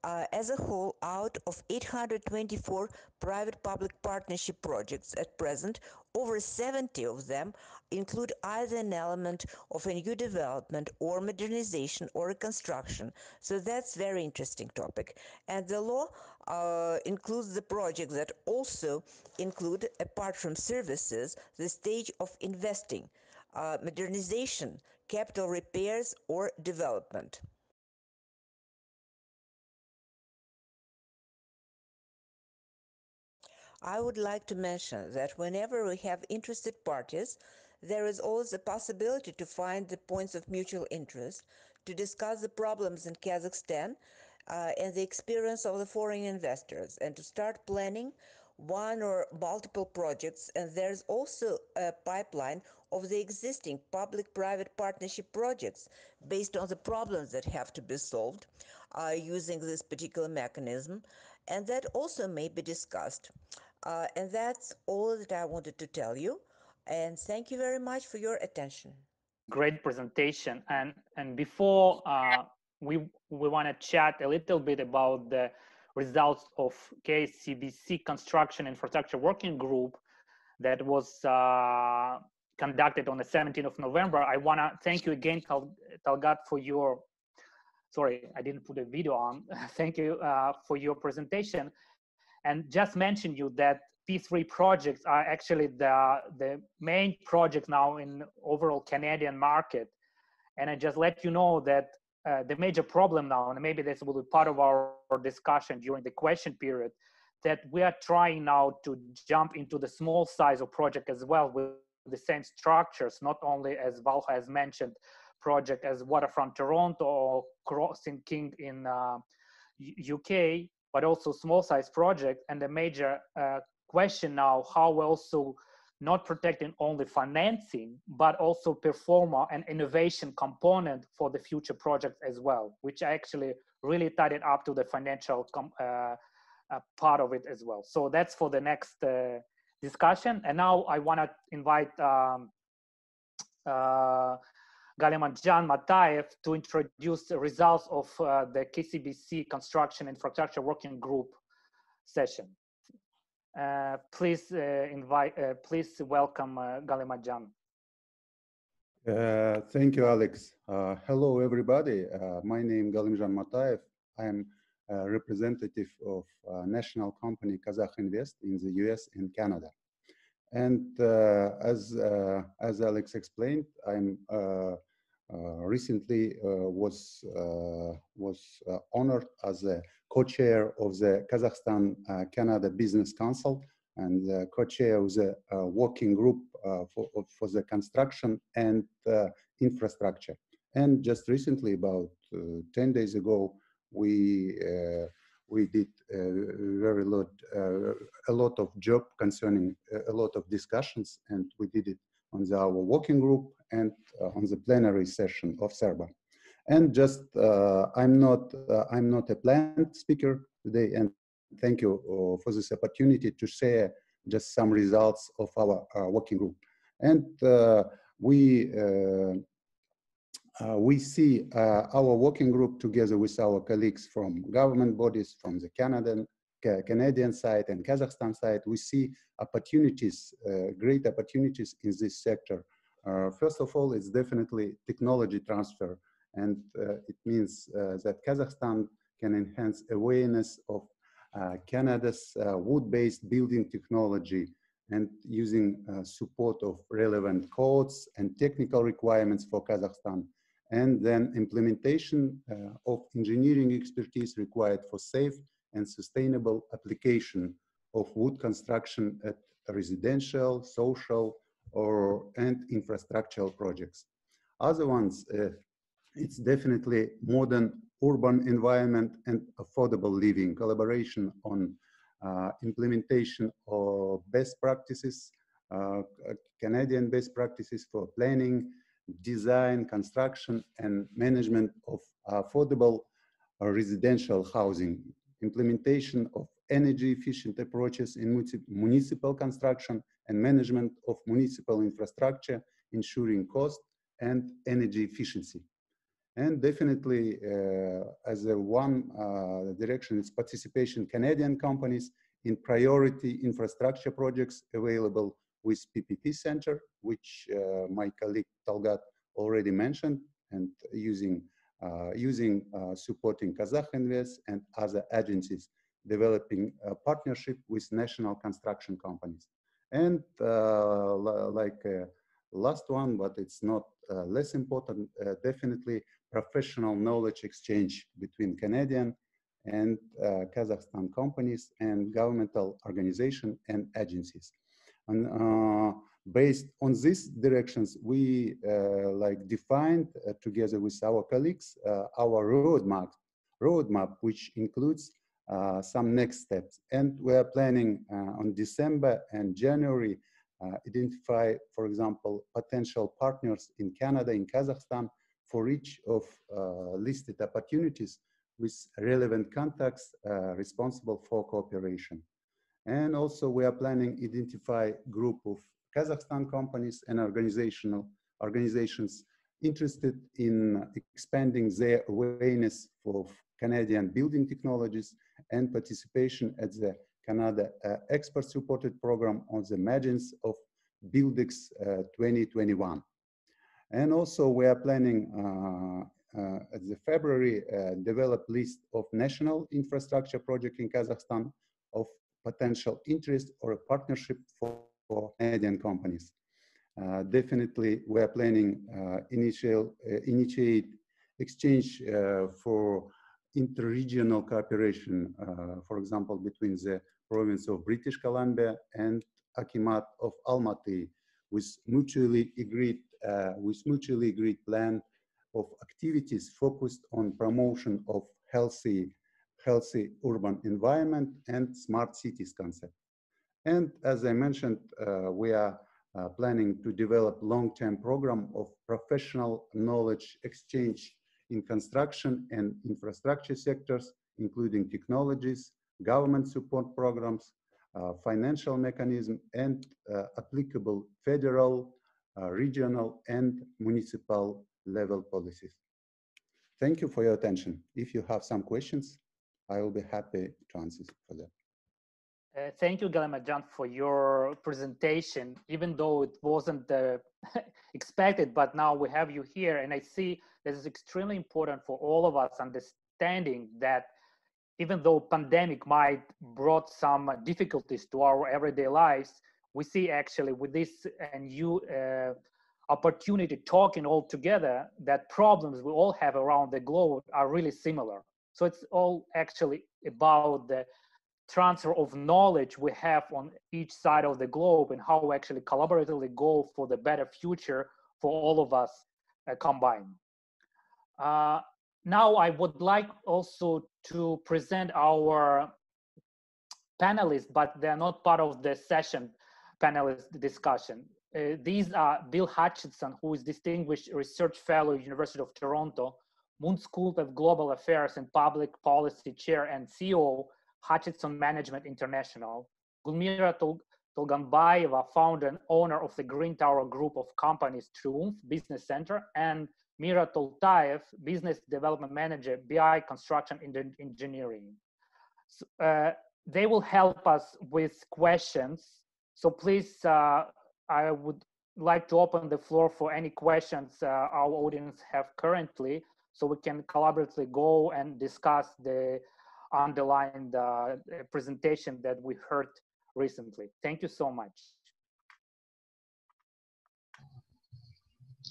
[SPEAKER 9] Uh, as a whole, out of 824 private-public partnership projects at present, over 70 of them include either an element of a new development or modernization or reconstruction. So that's very interesting topic. And the law uh, includes the projects that also include, apart from services, the stage of investing uh, modernization, capital repairs, or development. I would like to mention that whenever we have interested parties, there is always a possibility to find the points of mutual interest, to discuss the problems in Kazakhstan uh, and the experience of the foreign investors, and to start planning one or multiple projects. And there's also a pipeline of the existing public-private partnership projects based on the problems that have to be solved uh, using this particular mechanism. And that also may be discussed. Uh, and that's all that I wanted to tell you. And thank you very much for your attention.
[SPEAKER 6] Great presentation. And, and before uh, we, we want to chat a little bit about the results of KCBC Construction Infrastructure Working Group that was uh, conducted on the 17th of November. I want to thank you again, Talgat, for your, sorry, I didn't put a video on. thank you uh, for your presentation. And just mention you that P3 projects are actually the, the main project now in overall Canadian market. And I just let you know that uh, the major problem now, and maybe this will be part of our discussion during the question period, that we are trying now to jump into the small size of project as well with the same structures, not only as Vlaho has mentioned, project as Waterfront Toronto or Crossing King in uh, UK, but also small size project. And the major uh, question now, how also not protecting only financing, but also performer and innovation component for the future project as well, which actually really tied it up to the financial uh, uh, part of it as well. So that's for the next uh, discussion. And now I want to invite um, uh, Galimanjan Mataev to introduce the results of uh, the KCBC Construction Infrastructure Working Group session. Uh, please uh, invite, uh, please welcome uh, Galimanjan.
[SPEAKER 11] Uh, thank you, Alex. hello, everybody. my name is Galymzhan Matayev. I'm representative of national company Kazakh Invest in the US and Canada. And uh, as uh, as Alex explained, I'm uh, uh recently uh, was uh, was honored as a co-chair of the Kazakhstan Canada Business Council and co-chair of the working group for for the construction and infrastructure. And just recently, about 10 days ago, we we did uh, very lot, uh, a lot of job concerning uh, a lot of discussions, and we did it on the, our working group and on the plenary session of CERBA. And just I'm not I'm not a planned speaker today, and thank you for this opportunity to share just some results of our, working group. And uh, we uh, we see uh, our working group together with our colleagues from government bodies, from the Canadian, Canadian side and Kazakhstan side, we see opportunities, uh, great opportunities in this sector. Uh, first of all, it's definitely technology transfer. And uh, it means uh, that Kazakhstan can enhance awareness of Canada's wood-based building technology and using support of relevant codes and technical requirements for Kazakhstan and then implementation uh, of engineering expertise required for safe and sustainable application of wood construction at residential, social, or and infrastructural projects. Other ones, uh, it's definitely modern urban environment and affordable living, collaboration on uh, implementation of best practices, uh, Canadian best practices for planning, design, construction, and management of affordable residential housing, implementation of energy efficient approaches in municipal construction and management of municipal infrastructure, ensuring cost and energy efficiency. And definitely, uh, as a one uh, direction, is participation Canadian companies in priority infrastructure projects available with PPP Center, which uh, my colleague Talgat already mentioned, and using uh, using uh, supporting Kazakh Invest and other agencies developing a partnership with national construction companies. And uh, like uh, last one, but it's not uh, less important, uh, definitely professional knowledge exchange between Canadian and Kazakhstan companies and governmental organization and agencies. And uh, based on these directions, we uh, like defined uh, together with our colleagues our roadmap, roadmap which includes uh, some next steps. And we are planning uh, on December and January uh, identify, for example, potential partners in Canada, in Kazakhstan, for each of listed opportunities with relevant contacts responsible for cooperation. And also we are planning identify group of Kazakhstan companies and organizational organizations interested in expanding their awareness of Canadian building technologies and participation at the Canada uh, expert supported program on the margins of Buildex uh, 2021. And also we are planning uh, uh at the February uh, develop list of national infrastructure project in Kazakhstan of potential interest or a partnership for, for Canadian companies. Uh, definitely, we are planning uh, initial, uh, initiate exchange uh, for interregional cooperation, uh, for example, between the province of British Columbia, and Akimat of Almaty, with mutually agreed uh, with mutually agreed plan of activities focused on promotion of healthy healthy urban environment and smart cities concept. And as I mentioned, uh, we are uh, planning to develop long-term program of professional knowledge exchange in construction and infrastructure sectors, including technologies, government support programs, uh, financial mechanism, and uh, applicable federal, uh, regional, and municipal level policies. Thank you for your attention. If you have some questions, I will be happy to answer for that.
[SPEAKER 6] Uh, thank you, Galima-Jan, for your presentation, even though it wasn't uh, expected, but now we have you here. And I see this is extremely important for all of us understanding that even though pandemic might brought some difficulties to our everyday lives, we see actually with this and you uh, opportunity talking all together that problems we all have around the globe are really similar. So it's all actually about the transfer of knowledge we have on each side of the globe and how we actually collaboratively go for the better future for all of us uh, combined. Uh, now I would like also to present our panelists, but they're not part of the session panelist discussion. Uh, these are Bill Hutchison, who is Distinguished Research Fellow, University of Toronto, Munk School of Global Affairs and Public Policy Chair and CEO, Hutchison Management International. Gulmira Tolganbayeva, founder and owner of the Green Tower Group of Companies Triumph Business Center, and Mira Toltaev, Business Development Manager, BI Construction Engineering. So, uh, they will help us with questions. So please, uh, I would like to open the floor for any questions uh, our audience have currently, so we can collaboratively go and discuss the underlying uh, presentation that we heard recently. Thank you so much.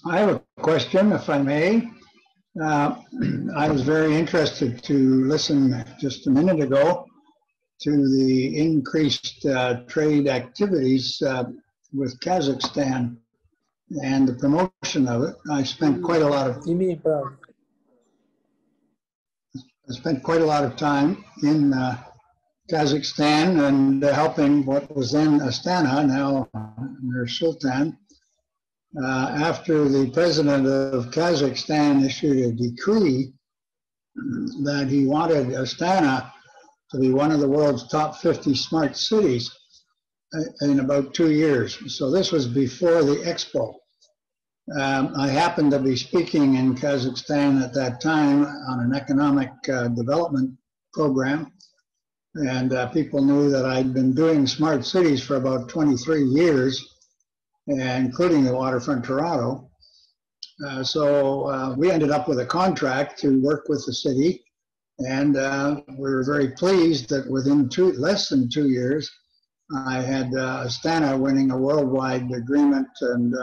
[SPEAKER 12] I have a question, if I may. Uh, I was very interested to listen just a minute ago to the increased uh, trade activities uh, with Kazakhstan and the promotion of it. I spent quite a lot of I spent quite a lot of time in uh, Kazakhstan and helping what was then Astana, now Nur Sultan. Uh, after the president of Kazakhstan issued a decree that he wanted Astana to be one of the world's top 50 smart cities uh, in about two years. So this was before the expo. Um, I happened to be speaking in Kazakhstan at that time on an economic uh, development program. And uh, people knew that I'd been doing smart cities for about 23 years, including the waterfront Toronto. Uh, so uh, we ended up with a contract to work with the city. And uh, we were very pleased that within two, less than two years, I had uh, Astana winning a worldwide agreement and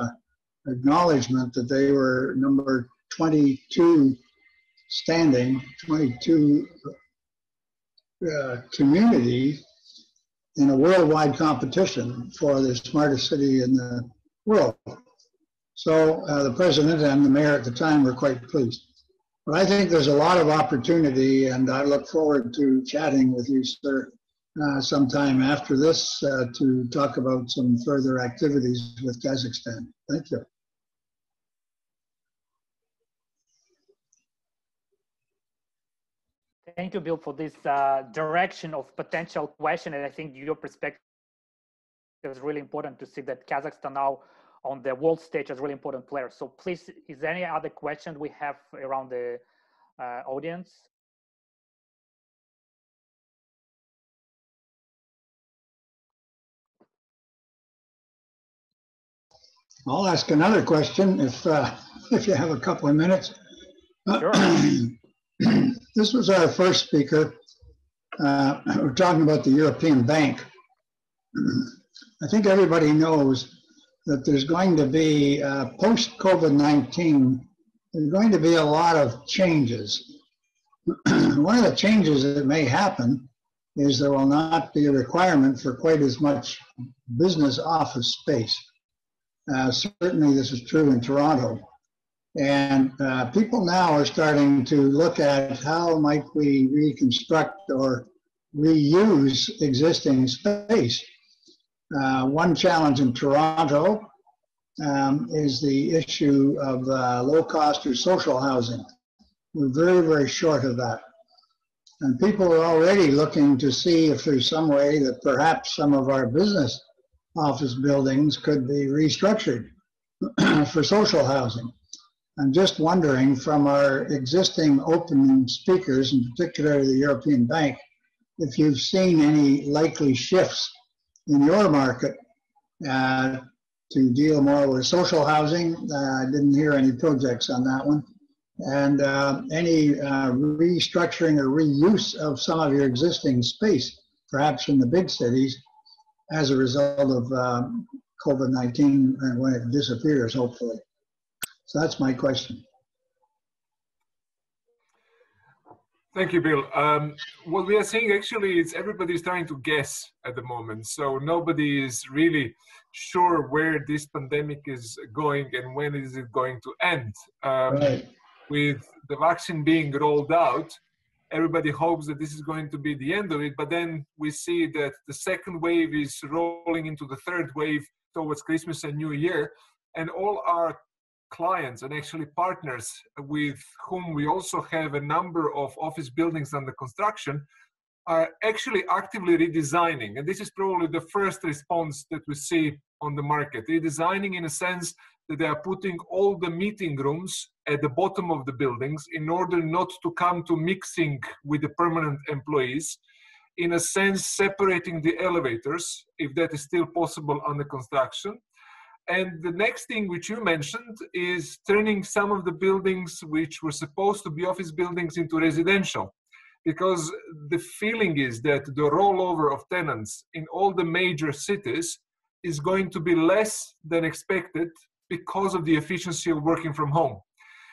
[SPEAKER 12] acknowledgement that they were number 22 standing, 22 uh, community in a worldwide competition for the smartest city in the world. So uh, the president and the mayor at the time were quite pleased. But I think there's a lot of opportunity, and I look forward to chatting with you, sir, uh, sometime after this uh, to talk about some further activities with Kazakhstan. Thank you.
[SPEAKER 6] Thank you, Bill, for this uh, direction of potential question. And I think your perspective is really important to see that Kazakhstan now on the world stage is really important player. So please, is there any other question we have around the uh, audience?
[SPEAKER 12] I'll ask another question if uh, if you have a couple of minutes.
[SPEAKER 6] Sure.
[SPEAKER 12] this was our first speaker. Uh, we're talking about the European Bank. I think everybody knows that there's going to be uh, post COVID 19, there's going to be a lot of changes. One of the changes that may happen is there will not be a requirement for quite as much business office space. Uh, certainly, this is true in Toronto. And uh, people now are starting to look at how might we reconstruct or reuse existing space. Uh, one challenge in Toronto um, is the issue of uh, low cost or social housing. We're very, very short of that. And people are already looking to see if there's some way that perhaps some of our business office buildings could be restructured for social housing. I'm just wondering from our existing open speakers, in particular the European Bank, if you've seen any likely shifts in your market uh, to deal more with social housing. Uh, I didn't hear any projects on that one. And uh, any uh, restructuring or reuse of some of your existing space, perhaps in the big cities, as a result of um, COVID 19 and when it disappears, hopefully. So that's my question.
[SPEAKER 7] Thank you, Bill. Um, what we are seeing actually is everybody is trying to guess at the moment. So nobody is really sure where this pandemic is going and when is it going to end. Um, right. With the vaccine being rolled out, everybody hopes that this is going to be the end of it. But then we see that the second wave is rolling into the third wave towards Christmas and New Year. And all our clients and actually partners with whom we also have a number of office buildings under construction are actually actively redesigning. And this is probably the first response that we see on the market. Redesigning in a sense that they are putting all the meeting rooms at the bottom of the buildings in order not to come to mixing with the permanent employees. In a sense, separating the elevators, if that is still possible under construction, and the next thing which you mentioned is turning some of the buildings which were supposed to be office buildings into residential. Because the feeling is that the rollover of tenants in all the major cities is going to be less than expected because of the efficiency of working from home.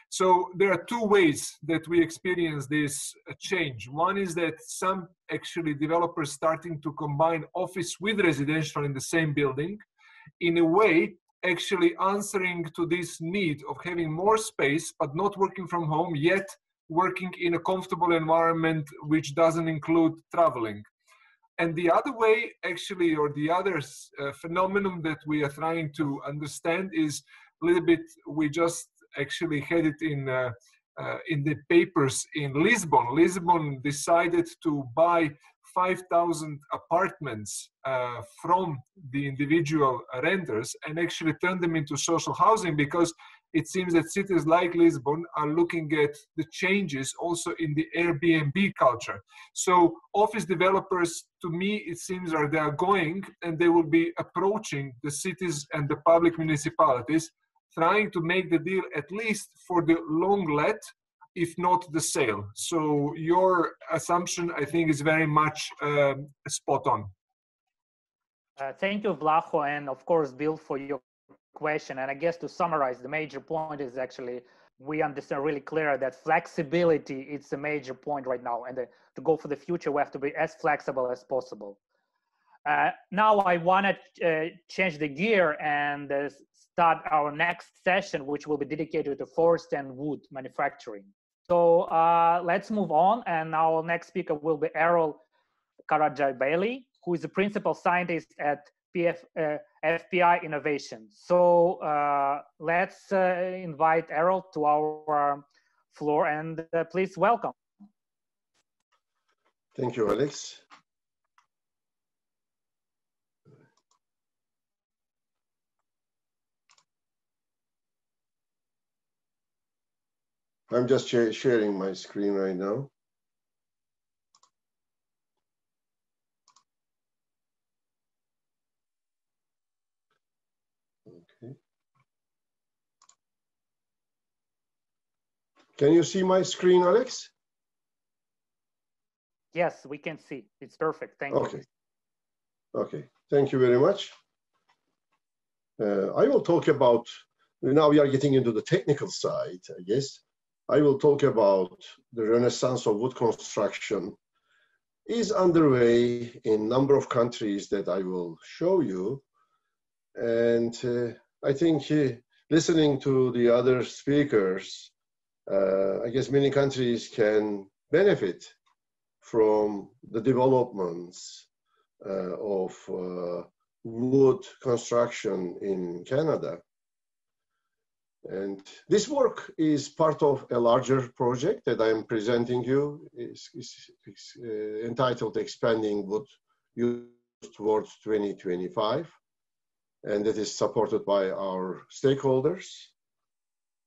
[SPEAKER 7] So there are two ways that we experience this uh, change. One is that some actually developers starting to combine office with residential in the same building in a way actually answering to this need of having more space but not working from home yet working in a comfortable environment which doesn't include traveling. And the other way actually or the other uh, phenomenon that we are trying to understand is a little bit we just actually had it in uh, uh, in the papers in lisbon. Lisbon decided to buy 5,000 apartments uh, from the individual renters and actually turn them into social housing because it seems that cities like Lisbon are looking at the changes also in the Airbnb culture. So office developers, to me, it seems are they are going and they will be approaching the cities and the public municipalities, trying to make the deal at least for the long let if not the sale. So your assumption, I think, is very much um, spot on.
[SPEAKER 6] Uh, thank you, Vlaho, and of course, Bill, for your question. And I guess to summarize, the major point is actually we understand really clear that flexibility is a major point right now. And the, to go for the future, we have to be as flexible as possible. Uh, now I want to uh, change the gear and uh, start our next session, which will be dedicated to forest and wood manufacturing. So uh, let's move on. And our next speaker will be Erol Karacabeyli, who is the principal scientist at PF, uh, FPI Innovation. So uh, let's uh, invite Erol to our floor and uh, please welcome.
[SPEAKER 13] Thank you, Alex. I'm just sharing my screen right now. Okay. Can you see my screen, Alex?
[SPEAKER 6] Yes, we can see. It's perfect. Thank
[SPEAKER 13] okay. you. Okay. Okay. Thank you very much. Uh, I will talk about, now we are getting into the technical side, I guess. I will talk about the renaissance of wood construction is underway in a number of countries that I will show you. And uh, I think uh, listening to the other speakers, uh, I guess many countries can benefit from the developments uh, of uh, wood construction in Canada. And this work is part of a larger project that I'm presenting you. It's, it's, it's uh, entitled Expanding Wood Use Towards 2025. And that is supported by our stakeholders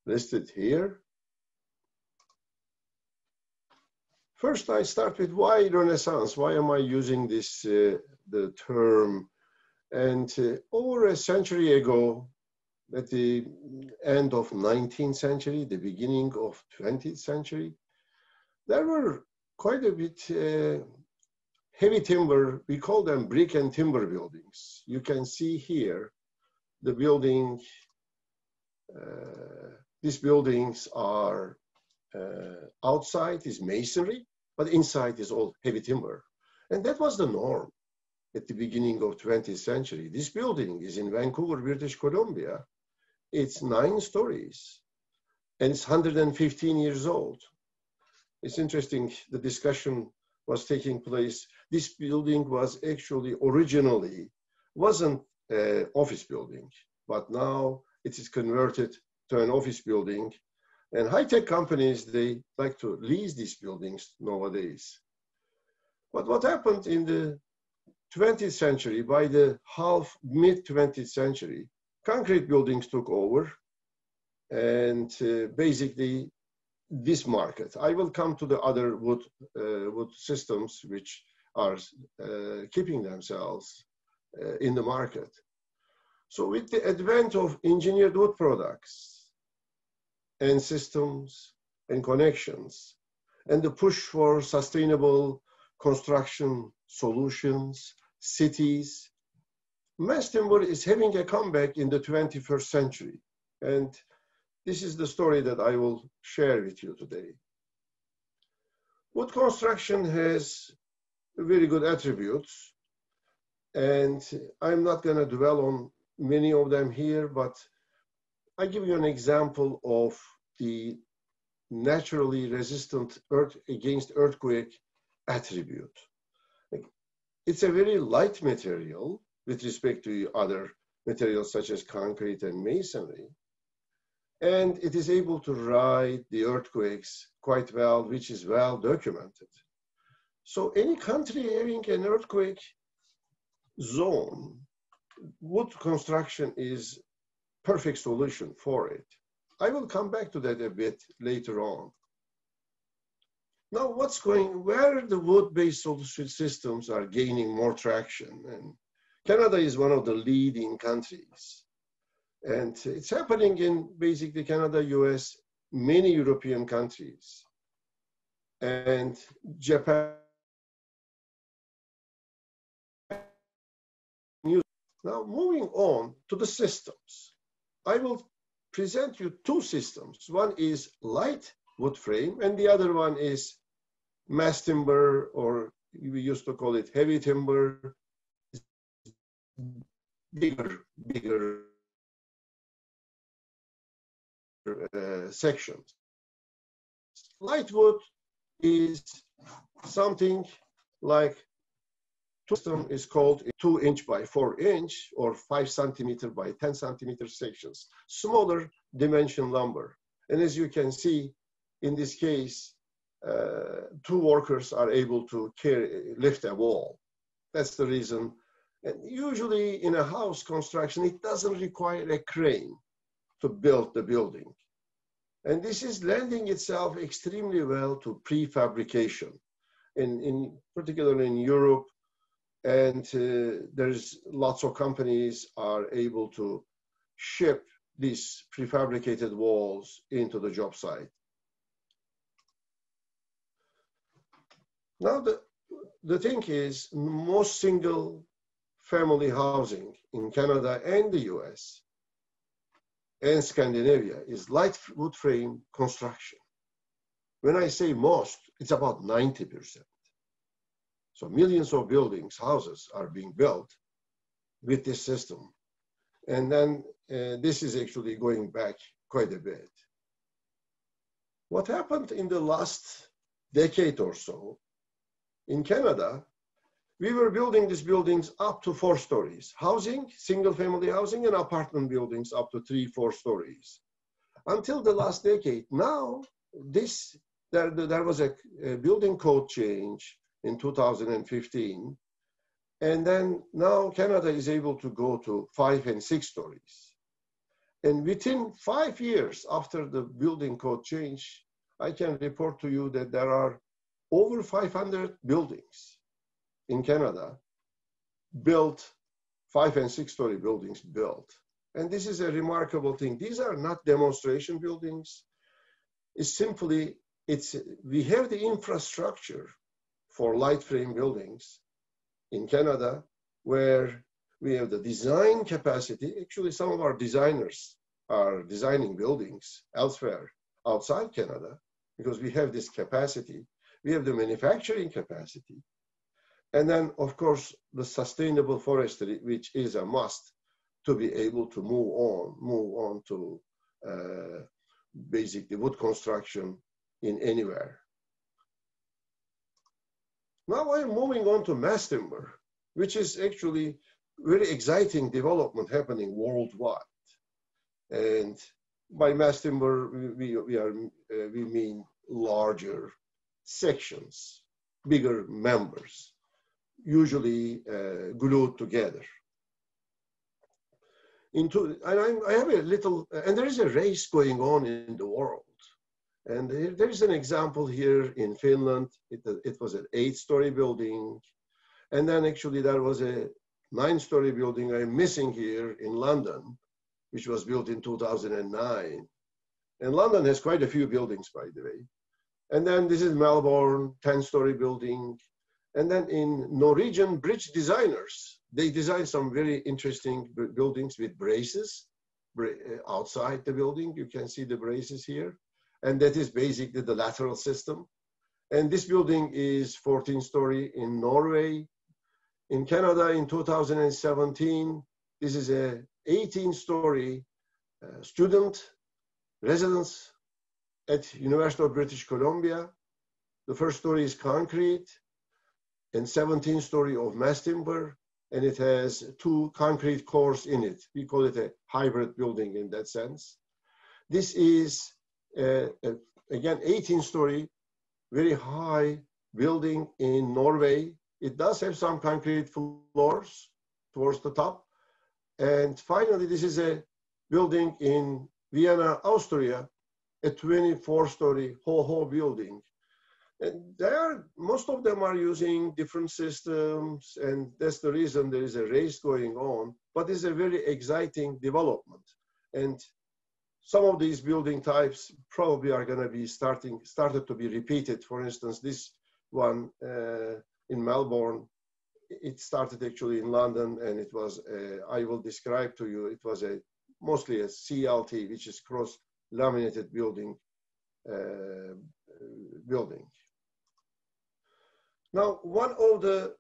[SPEAKER 13] listed here. First, I start with why Renaissance? Why am I using this, uh, the term? And uh, over a century ago, at the end of 19th century, the beginning of 20th century, there were quite a bit uh, heavy timber, we call them brick and timber buildings. You can see here the building, uh, these buildings are uh, outside is masonry, but inside is all heavy timber. And that was the norm at the beginning of 20th century. This building is in Vancouver, British Columbia, it's nine stories and it's 115 years old. It's interesting, the discussion was taking place. This building was actually originally wasn't an office building, but now it is converted to an office building. And high-tech companies, they like to lease these buildings nowadays. But what happened in the 20th century, by the half mid 20th century, concrete buildings took over and uh, basically this market. I will come to the other wood, uh, wood systems which are uh, keeping themselves uh, in the market. So with the advent of engineered wood products and systems and connections and the push for sustainable construction solutions, cities, mass timber is having a comeback in the 21st century. And this is the story that I will share with you today. Wood construction has very good attributes, and I'm not going to dwell on many of them here, but I give you an example of the naturally resistant earth against earthquake attribute. It's a very light material, with respect to other materials such as concrete and masonry. And it is able to ride the earthquakes quite well, which is well documented. So any country having an earthquake zone, wood construction is perfect solution for it. I will come back to that a bit later on. Now, what's going, where the wood-based systems are gaining more traction and Canada is one of the leading countries. And it's happening in basically Canada, US, many European countries, and Japan. Now, moving on to the systems. I will present you two systems. One is light wood frame, and the other one is mass timber, or we used to call it heavy timber, bigger, bigger uh, sections. Lightwood is something like system is called two inch by four inch or five centimeter by 10 centimeter sections, smaller dimension lumber. And as you can see, in this case, uh, two workers are able to carry, lift a wall. That's the reason and usually in a house construction, it doesn't require a crane to build the building. And this is lending itself extremely well to prefabrication, in, in particularly in Europe. And uh, there's lots of companies are able to ship these prefabricated walls into the job site. Now, the, the thing is, most single family housing in Canada and the US and Scandinavia is light wood frame construction. When I say most, it's about 90%. So millions of buildings, houses are being built with this system. And then uh, this is actually going back quite a bit. What happened in the last decade or so in Canada, we were building these buildings up to four stories, housing, single family housing and apartment buildings up to three, four stories. Until the last decade, now this, there, there was a, a building code change in 2015. And then now Canada is able to go to five and six stories. And within five years after the building code change, I can report to you that there are over 500 buildings in Canada built, five and six story buildings built. And this is a remarkable thing. These are not demonstration buildings. It's simply, it's, we have the infrastructure for light frame buildings in Canada where we have the design capacity. Actually, some of our designers are designing buildings elsewhere outside Canada because we have this capacity. We have the manufacturing capacity. And then, of course, the sustainable forestry, which is a must to be able to move on, move on to uh, basically wood construction in anywhere. Now I'm moving on to mass timber, which is actually very exciting development happening worldwide. And by mass timber, we, we, are, uh, we mean larger sections, bigger members, usually uh, glued together. Into, and I'm, I have a little, and there is a race going on in the world. And there is an example here in Finland. It, it was an eight-story building. And then actually there was a nine-story building I'm missing here in London, which was built in 2009. And London has quite a few buildings, by the way. And then this is Melbourne, 10-story building. And then in Norwegian bridge designers, they designed some very interesting buildings with braces outside the building. You can see the braces here. And that is basically the lateral system. And this building is 14 story in Norway. In Canada in 2017, this is a 18 story uh, student residence at University of British Columbia. The first story is concrete and 17 story of mass timber and it has two concrete cores in it. We call it a hybrid building in that sense. This is, uh, uh, again, 18 story, very high building in Norway. It does have some concrete floors towards the top. And finally, this is a building in Vienna, Austria, a 24 story whole building and they are, most of them are using different systems, and that's the reason there is a race going on. But it's a very exciting development. And some of these building types probably are going to be starting started to be repeated. For instance, this one uh, in Melbourne, it started actually in London, and it was a, I will describe to you. It was a mostly a CLT, which is cross laminated building uh, building. Now, one of the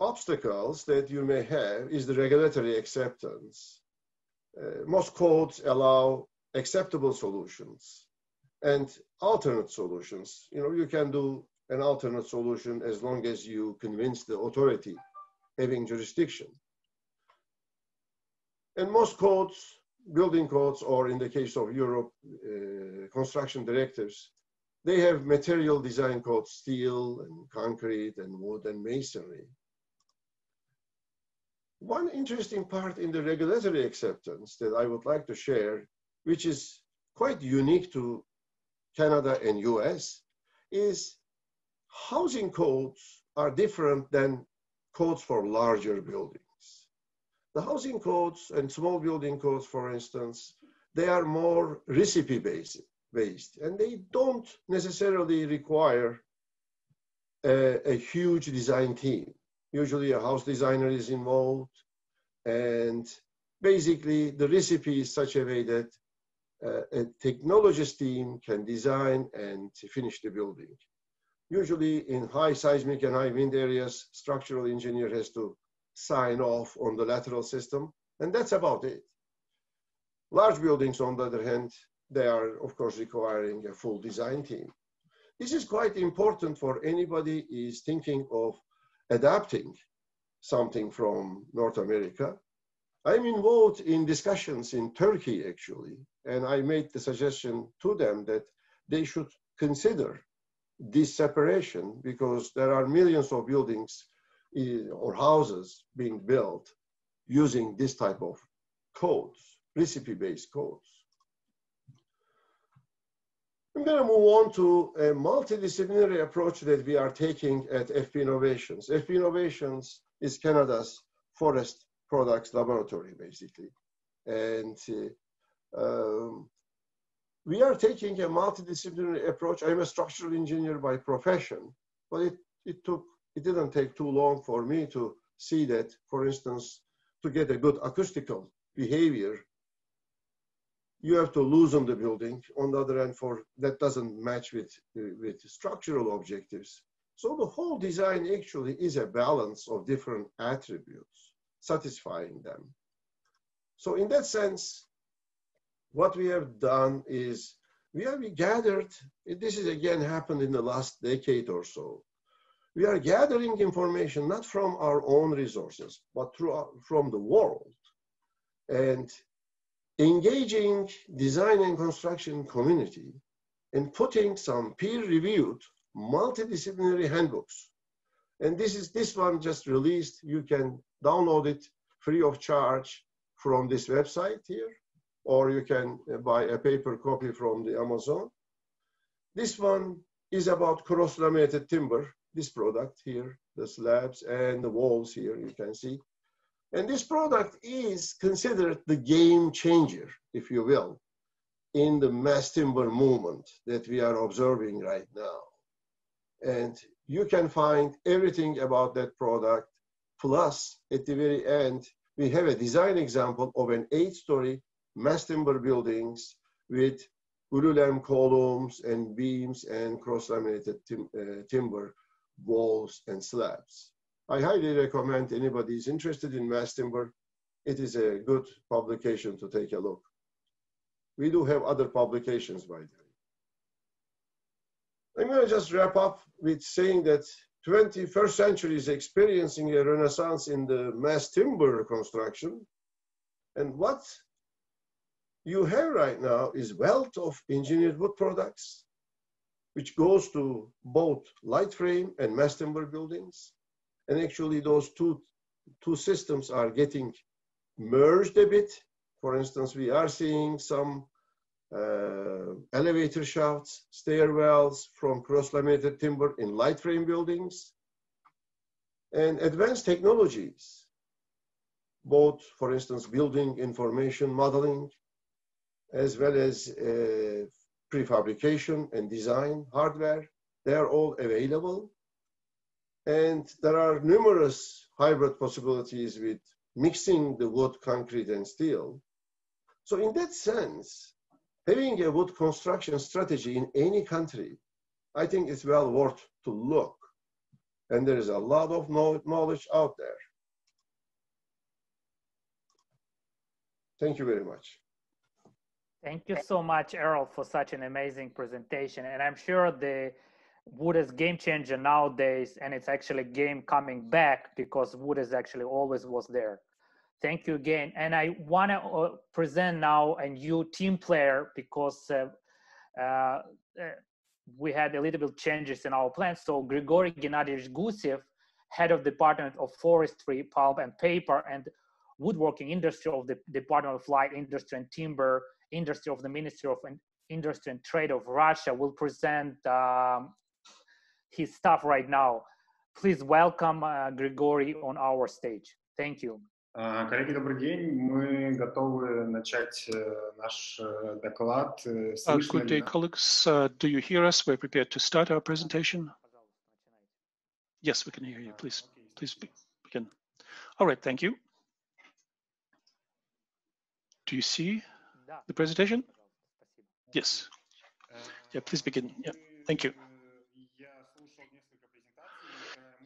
[SPEAKER 13] obstacles that you may have is the regulatory acceptance. Uh, most codes allow acceptable solutions and alternate solutions. You know, you can do an alternate solution as long as you convince the authority having jurisdiction. And most codes, building codes, or in the case of Europe, uh, construction directives, they have material design called steel and concrete and wood and masonry. One interesting part in the regulatory acceptance that I would like to share, which is quite unique to Canada and US, is housing codes are different than codes for larger buildings. The housing codes and small building codes, for instance, they are more recipe based based and they don't necessarily require a, a, huge design team. Usually a house designer is involved and basically the recipe is such a way that uh, a technologist team can design and finish the building. Usually in high seismic and high wind areas, structural engineer has to sign off on the lateral system, and that's about it. Large buildings, on the other hand, they are, of course, requiring a full design team. This is quite important for anybody is thinking of adapting something from North America. I'm involved in discussions in Turkey, actually, and I made the suggestion to them that they should consider this separation because there are millions of buildings eh, or houses being built using this type of codes, recipe-based codes. I'm going to move on to a multidisciplinary approach that we are taking at FPInnovations. FP Innovations is Canada's forest products laboratory, basically. And uh, um, we are taking a multidisciplinary approach. I'm a structural engineer by profession, but it, it took, it didn't take too long for me to see that, for instance, to get a good acoustical behavior, you have to loosen the building. On the other hand, for that doesn't match with, uh, with structural objectives. So the whole design actually is a balance of different attributes, satisfying them. So in that sense, what we have done is we have gathered, this is again happened in the last decade or so. We are gathering information not from our own resources, but through, from the world. And engaging design and construction community and putting some peer-reviewed multidisciplinary handbooks. And this is this one just released. You can download it free of charge from this website here or you can uh, buy a paper copy from the Amazon. This one is about cross-laminated timber, this product here, the slabs and the walls here, you can see. And this product is considered the game changer, if you will, in the mass timber movement that we are observing right now. And you can find everything about that product. Plus, at the very end, we have a design example of an eight-story mass timber buildings with glulam columns and beams and cross-laminated tim uh, timber walls and slabs. I highly recommend anybody is interested in mass timber. It is a good publication to take a look. We do have other publications, by the way. I'm to just wrap up with saying that 21st century is experiencing a renaissance in the mass timber construction. And what you have right now is wealth of engineered wood products, which goes to both light frame and mass timber buildings. And actually those two, two systems are getting merged a bit. For instance, we are seeing some uh, elevator shafts, stairwells from cross-laminated timber in light frame buildings, and advanced technologies, both, for instance, building information modeling, as well as uh, prefabrication and design hardware. They are all available. And there are numerous hybrid possibilities with mixing the wood, concrete, and steel. So in that sense, having a wood construction strategy in any country, I think it's well worth to look. And there is a lot of knowledge out there. Thank you very much.
[SPEAKER 6] Thank you so much, Erol, for such an amazing presentation. And I'm sure the wood is game changer nowadays, and it's actually game coming back because wood is actually always was there. Thank you again. And I want to uh, present now a new team player because uh, uh, we had a little bit changes in our plan. So Grigory Gennadievich Gusev, head of Department of Forestry, Pulp and Paper, and Woodworking Industry of the Department of Light Industry and Timber Industry of the Ministry of Industry and Trade of Russia, will present um, his stuff right now. Please welcome uh, Grigory on our stage. Thank you.
[SPEAKER 14] Коллеги, добрый день. Мы готовы начать наш доклад.
[SPEAKER 2] Uh, good day, colleagues. Uh, do you hear us? We're prepared to start our presentation. Yes, we can hear you. Please, please begin. All right, thank you. Do you see the presentation? Yes. Yeah, please begin. Yeah, thank you.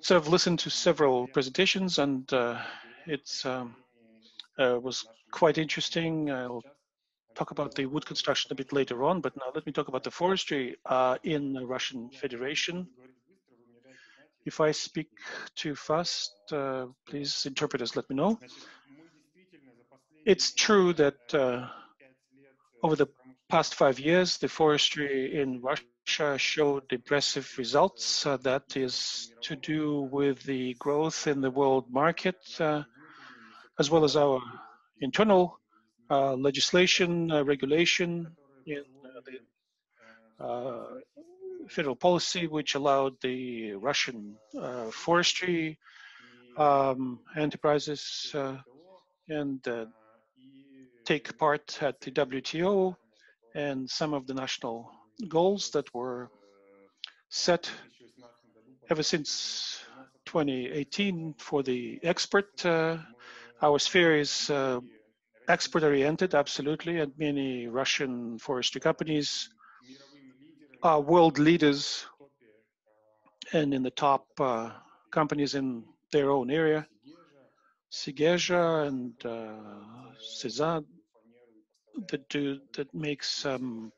[SPEAKER 2] So I've listened to several presentations and uh, it's um, uh, was quite interesting. I'll talk about the wood construction a bit later on, but now let me talk about the forestry uh, in the Russian Federation. If I speak too fast, uh, please interpreters let me know. It's true that uh, over the past five years, the forestry in Russia showed impressive results. Uh, that is to do with the growth in the world market, uh, as well as our internal uh, legislation, regulation in the federal policy, which allowed the Russian forestry um, enterprises and take part at the WTO and some of the national goals that were set ever since 2018 for the export. Uh, our sphere is uh, export oriented, absolutely, and many Russian forestry companies are world leaders and in the top uh, companies in their own area. Segezha and uh, Cezanne that do that makes um,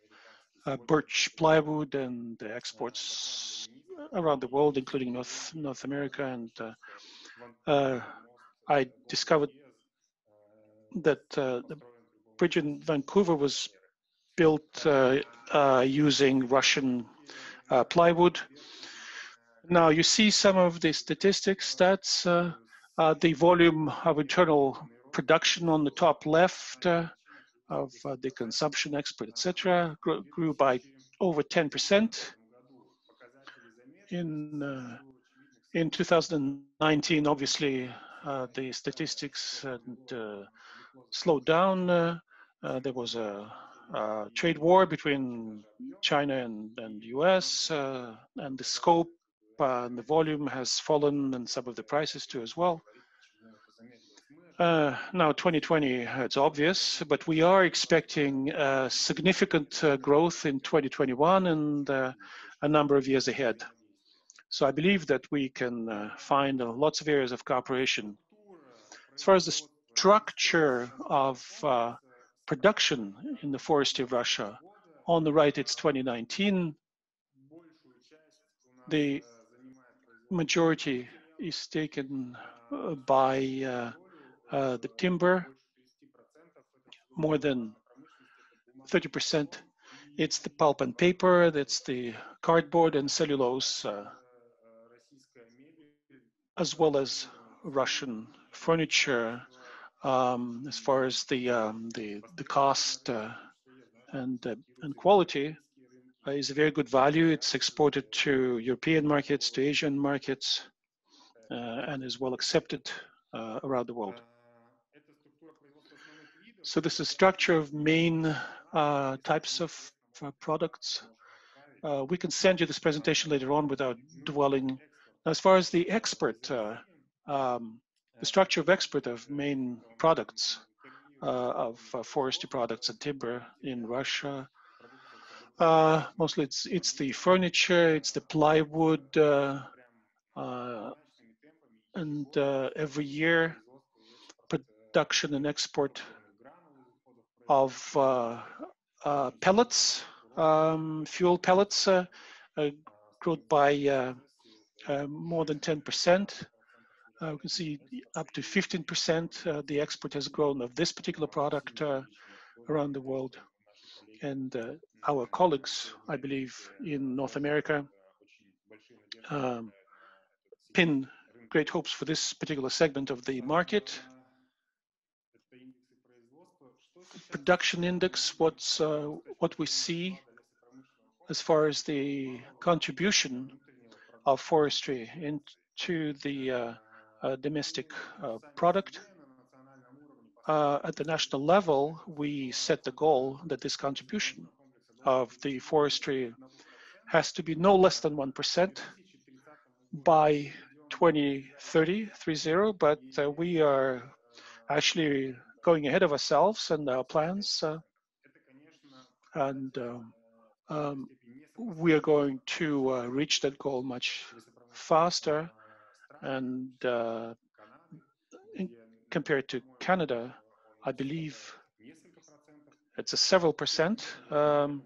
[SPEAKER 2] uh, birch plywood and exports around the world, including North North America. And uh, uh, I discovered that uh, the bridge in Vancouver was built uh, uh, using Russian plywood. Now you see some of the statistics. That's the volume of internal production on the top left of uh, the consumption export, etc., grew, grew, by over 10%. In uh, in 2019, obviously, uh, the statistics slowed down. there was a, trade war between China and, and US, and the scope and the volume has fallen, and some of the prices too as well. Uh, now, 2020, it's obvious, but we are expecting uh, significant uh, growth in 2021 and uh, a number of years ahead. So I believe that we can uh, find uh, lots of areas of cooperation. As far as the structure of production in the forestry of Russia, on the right, it's 2019. The majority is taken by uh, the timber, more than 30%. It's the pulp and paper, that's the cardboard and cellulose, uh, as well as Russian furniture. Um, as far as the um, the, the cost uh, and uh, and quality uh, is a very good value. It's exported to European markets, to Asian markets, uh, and is well accepted around the world. So this is structure of main uh, types of uh, products. Uh, we can send you this presentation later on without dwelling. As far as the expert, uh, um, the structure of export of main products uh, of uh, forestry products and timber in Russia, mostly it's it's the furniture, it's the plywood, and every year production and export of uh, uh, pellets, um, fuel pellets, uh, grew by more than 10%. Uh, we can see up to 15% uh, the export has grown of this particular product around the world. And our colleagues, I believe, in North America um, pin great hopes for this particular segment of the market production index, what's uh, what we see as far as the contribution of forestry into the uh, uh, domestic uh, product. At the national level, we set the goal that this contribution of the forestry has to be no less than 1% by 2030, 30, but uh, we are actually going ahead of ourselves and our plans. Uh, and um, um, we are going to uh, reach that goal much faster. And uh, in, compared to Canada, I believe it's a several percent um,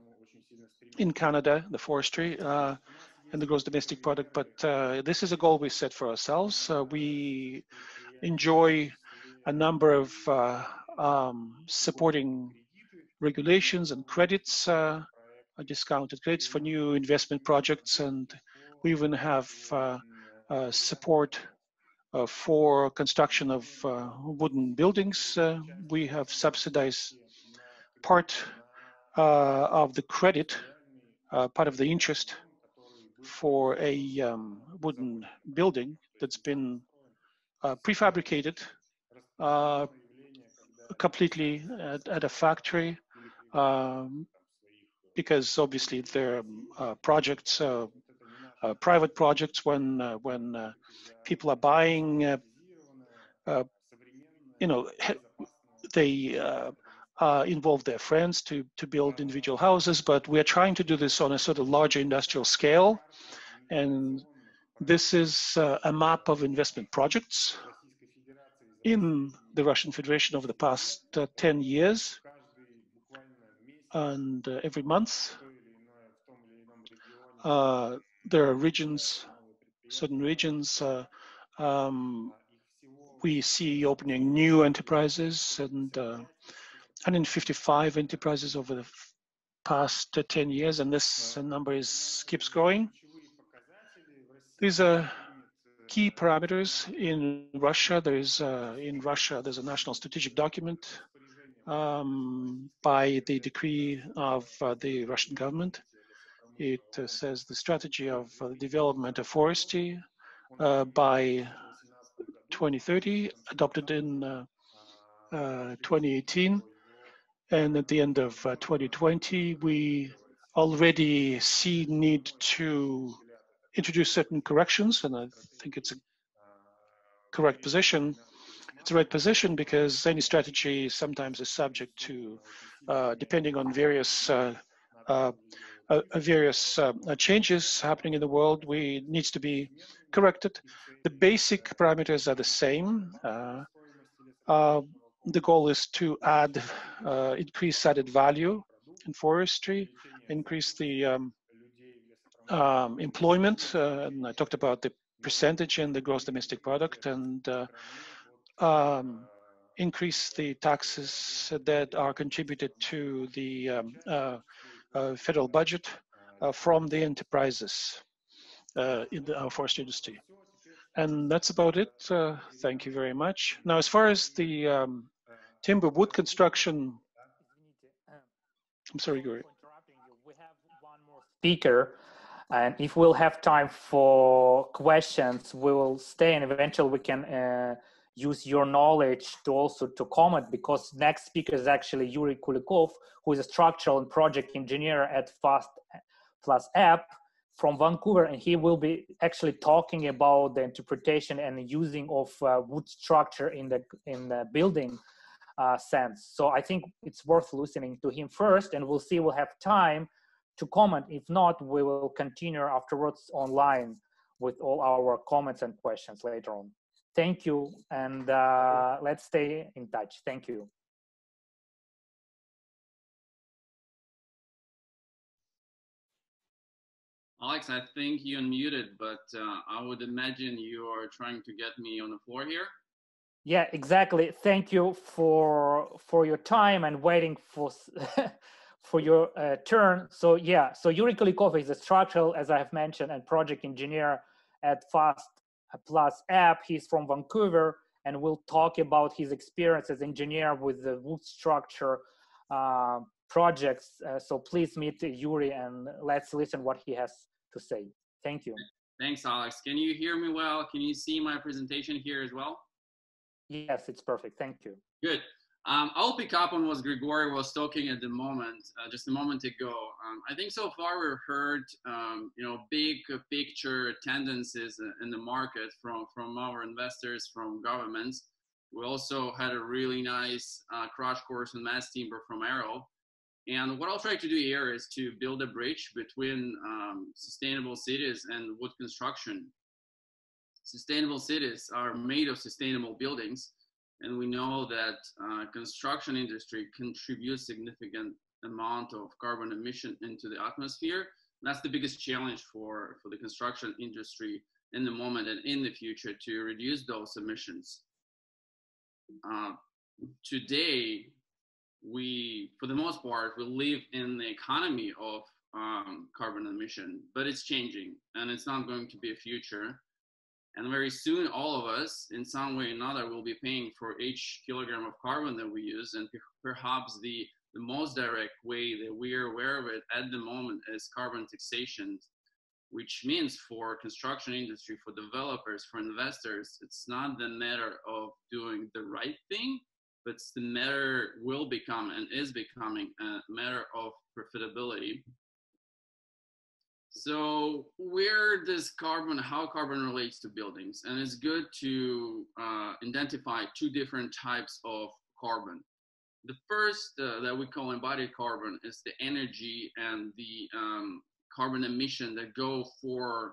[SPEAKER 2] in Canada, the forestry uh, and the gross domestic product. But uh, this is a goal we set for ourselves. Uh, we enjoy a number of uh, um, supporting regulations and credits, uh, discounted credits for new investment projects, and we even have uh, support for construction of wooden buildings. we have subsidized part uh, of the credit, uh, part of the interest for a um, wooden building that's been uh, prefabricated uh, completely at, at, a factory um, because obviously they're uh, projects, uh, private projects when when people are buying, you know, they uh, involve their friends to, to build individual houses, but we are trying to do this on a sort of larger industrial scale. And this is uh, a map of investment projects in the Russian Federation over the past uh, 10 years. And uh, every month, uh, there are regions, certain regions, um, we see opening new enterprises and 155 enterprises over the past 10 years, and this number is keeps growing. These are key parameters in Russia. There is uh, in Russia there's a national strategic document um, by the decree of uh, the Russian government. It uh, says the strategy of uh, development of forestry uh, by 2030, adopted in uh, 2018 and at the end of uh, 2020, we already see need to introduce certain corrections, and I think it's a correct position. It's the right position because any strategy sometimes is subject to, uh, depending on various uh, uh, uh various uh, changes happening in the world, we needs to be corrected. The basic parameters are the same the goal is to add, uh, increase added value in forestry, increase the um, um, employment, uh, and I talked about the percentage in the gross domestic product, and uh, um, increase the taxes that are contributed to the um, uh, uh, federal budget uh, from the enterprises in the forest industry. And that's about it. Uh, thank you very much. Now, as far as the um, timber wood construction, I'm sorry.
[SPEAKER 6] We have one more speaker, and if we'll have time for questions, we will stay, and eventually we can uh, use your knowledge to also to comment because next speaker is actually Yuri Kulikov, who is a structural and project engineer at Fast + Epp from Vancouver, and he will be actually talking about the interpretation and using of uh, wood structure in the in the building uh, sense. So I think it's worth listening to him first, and we'll see. We'll have time to comment. If not, we will continue afterwards online with all our comments and questions later on. Thank you, and uh, let's stay in touch. Thank you.
[SPEAKER 15] Alex, I think you unmuted, but uh, I would imagine you are trying to get me on the floor here.
[SPEAKER 6] Yeah, exactly. Thank you for for your time and waiting for for your uh, turn. So yeah, so Yuri Kulikov is a structural, as I have mentioned, and project engineer at Fast + Epp. He's from Vancouver, and we'll talk about his experience as engineer with the wood structure uh, projects. Uh, so please meet Yuri and let's listen what he has to say. Thank you.
[SPEAKER 15] Thanks, Alex. Can you hear me well? Can you see my presentation here as well?
[SPEAKER 6] Yes, it's perfect. Thank you.
[SPEAKER 15] Good. Um, I'll pick up on what Grigory was talking at the moment, uh, just a moment ago. Um, I think so far we've heard, um, you know, big picture tendencies in the market from, from our investors, from governments. We also had a really nice uh, crash course on mass timber from Erol. And what I'll try to do here is to build a bridge between um, sustainable cities and wood construction. sustainable cities are made of sustainable buildings, and we know that uh, construction industry contributes significant amount of carbon emission into the atmosphere. That's the biggest challenge for, for the construction industry in the moment and in the future to reduce those emissions. Uh, today, we, for the most part, we live in the economy of um, carbon emission, but it's changing and it's not going to be a future. And very soon, all of us, in some way or another, will be paying for each kilogram of carbon that we use. And perhaps the, the most direct way that we are aware of it at the moment is carbon taxation, which means for construction industry, for developers, for investors, it's not the matter of doing the right thing, but it's the matter will become and is becoming a matter of profitability. So where does carbon, how carbon relates to buildings? And it's good to uh, identify two different types of carbon. The first uh, that we call embodied carbon is the energy and the um, carbon emission that go for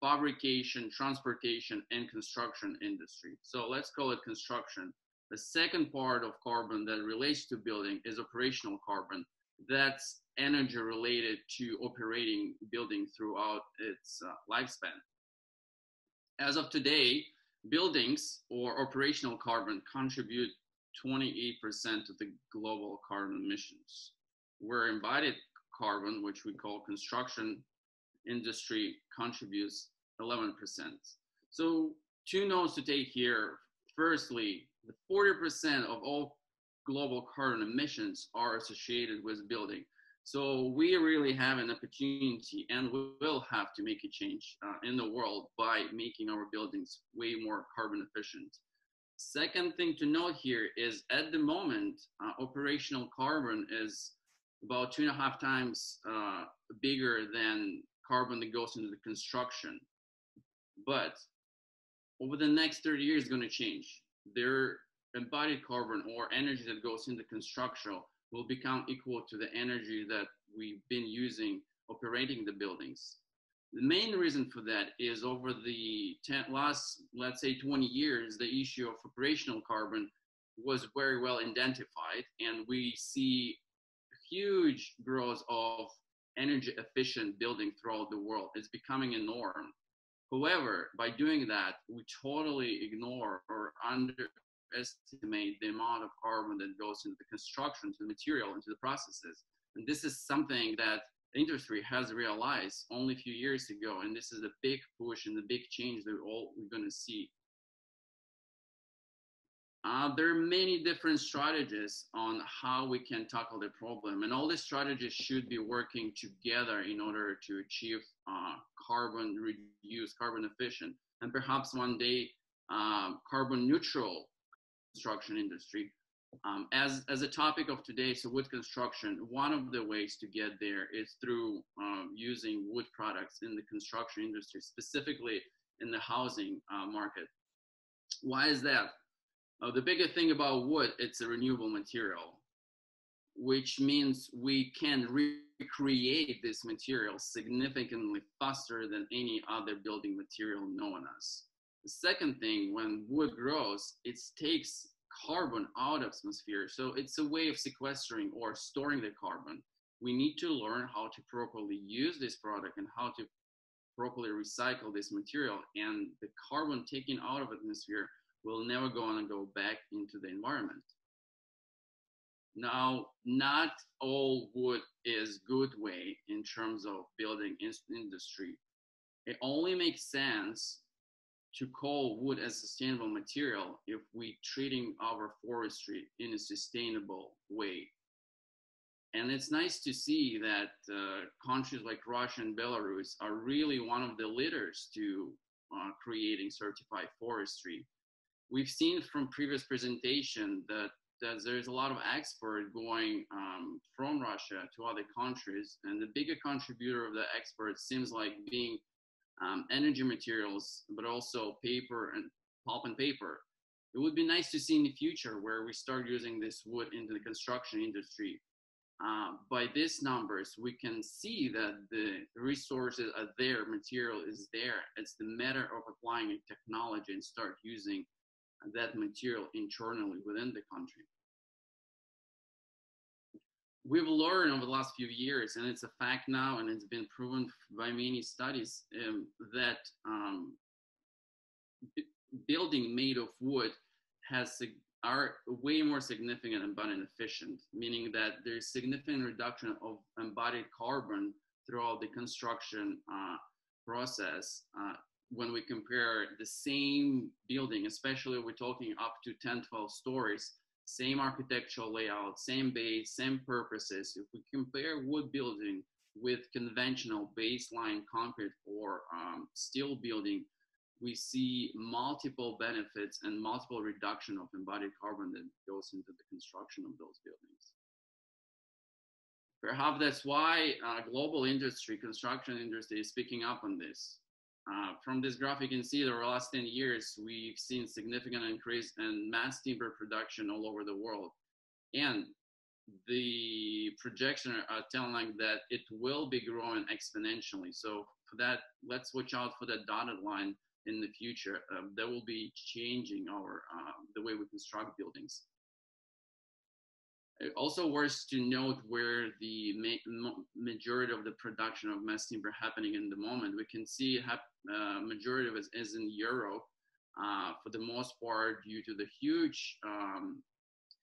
[SPEAKER 15] fabrication, transportation, and construction industry. So let's call it construction. The second part of carbon that relates to building is operational carbon. That's energy related to operating building throughout its uh, lifespan. As of today, buildings or operational carbon contribute 28% of the global carbon emissions, where embodied carbon, which we call construction industry, contributes 11%. So two notes to take here. Firstly, the 40% of all global carbon emissions are associated with building. So we really have an opportunity and we will have to make a change uh, in the world by making our buildings way more carbon efficient. Second thing to note here is at the moment, uh, operational carbon is about two and a half times uh, bigger than carbon that goes into the construction. But over the next 30 years, it's going to change. Their embodied carbon or energy that goes into construction will become equal to the energy that we've been using operating the buildings. The main reason for that is over the 10, last, let's say 20 years, the issue of operational carbon was very well identified and we see huge growth of energy efficient building throughout the world. It's becoming a norm. However, by doing that, we totally ignore or underestimate the amount of carbon that goes into the construction, to the material, into the processes. And this is something that industry has realized only a few years ago. And this is a big push and the big change that we're all we're going to see uh, there are many different strategies on how we can tackle the problem, and all these strategies should be working together in order to achieve uh, carbon reduce, carbon efficient, and perhaps one day uh, carbon neutral construction industry. Um, as, as a topic of today, so wood construction, one of the ways to get there is through um, using wood products in the construction industry, specifically in the housing uh, market. Why is that? Uh, the bigger thing about wood, it's a renewable material, which means we can recreate this material significantly faster than any other building material known as. The second thing, when wood grows, it takes carbon out of atmosphere. So it's a way of sequestering or storing the carbon. We need to learn how to properly use this product and how to properly recycle this material. And the carbon taken out of atmosphere will never go on and go back into the environment. Now, not all wood is good way in terms of building industry. It only makes sense to call wood as sustainable material if we treating our forestry in a sustainable way. And it's nice to see that uh, countries like Russia and Belarus are really one of the leaders to uh, creating certified forestry we've seen from previous presentation that, that there's a lot of export going um, from Russia to other countries, and the bigger contributor of the export seems like being um, energy materials, but also paper and pulp and paper. It would be nice to see in the future where we start using this wood into the construction industry. uh, by these numbers, we can see that the resources are there, material is there. It's the matter of applying a technology and start using that material internally within the country. We've learned over the last few years, and it's a fact now, and it's been proven by many studies, um, that um, building made of wood has are way more significant and but efficient, meaning that there's significant reduction of embodied carbon throughout the construction uh, process uh, when we compare the same building, especially we're talking up to 10, 12 stories, same architectural layout, same base, same purposes. If we compare wood building with conventional baseline concrete or um, steel building, we see multiple benefits and multiple reduction of embodied carbon that goes into the construction of those buildings. Perhaps that's why uh, global industry, construction industry is picking up on this. Uh, from this graph, you can see that over the last 10 years, we've seen significant increase in mass timber production all over the world. And the projection are telling that it will be growing exponentially. So for that, let's watch out for that dotted line in the future um, that will be changing our uh, the way we construct buildings. Also worth to note where the ma majority of the production of mass timber happening in the moment. We can see uh, majority of it is in Europe uh, for the most part due to the huge um,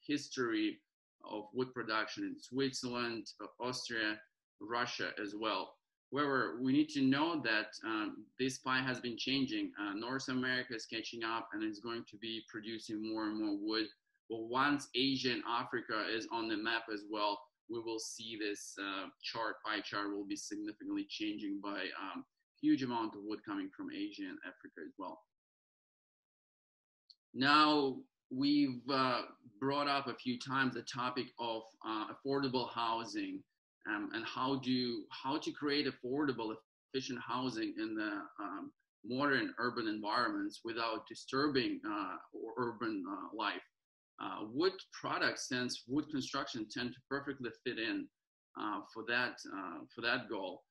[SPEAKER 15] history of wood production in Switzerland, Austria, Russia as well. However, we need to know that um, this pie has been changing. Uh, North America is catching up and is going to be producing more and more wood. But once Asia and Africa is on the map as well, we will see this uh, chart, pie chart will be significantly changing by um, huge amount of wood coming from Asia and Africa as well. Now, we've uh, brought up a few times the topic of uh, affordable housing um, and how do how to create affordable, efficient housing in the um, modern urban environments without disturbing uh, urban uh, life. Uh, wood products, since wood construction, tend to perfectly fit in uh, for that uh, for that goal.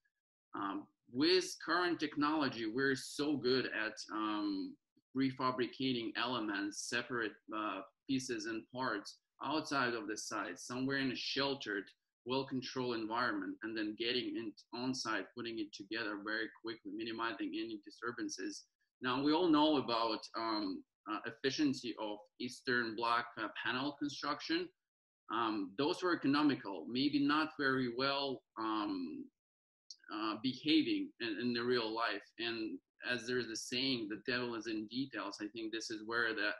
[SPEAKER 15] Um, with current technology, we're so good at um, prefabricating elements, separate uh, pieces and parts outside of the site, somewhere in a sheltered well-controlled environment and then getting it on site, putting it together very quickly, minimizing any disturbances. Now we all know about um, uh, efficiency of Eastern Bloc uh, panel construction. Um, those were economical, maybe not very well um, uh, behaving in, in, the real life. And as there's a saying, the devil is in details. I think this is where the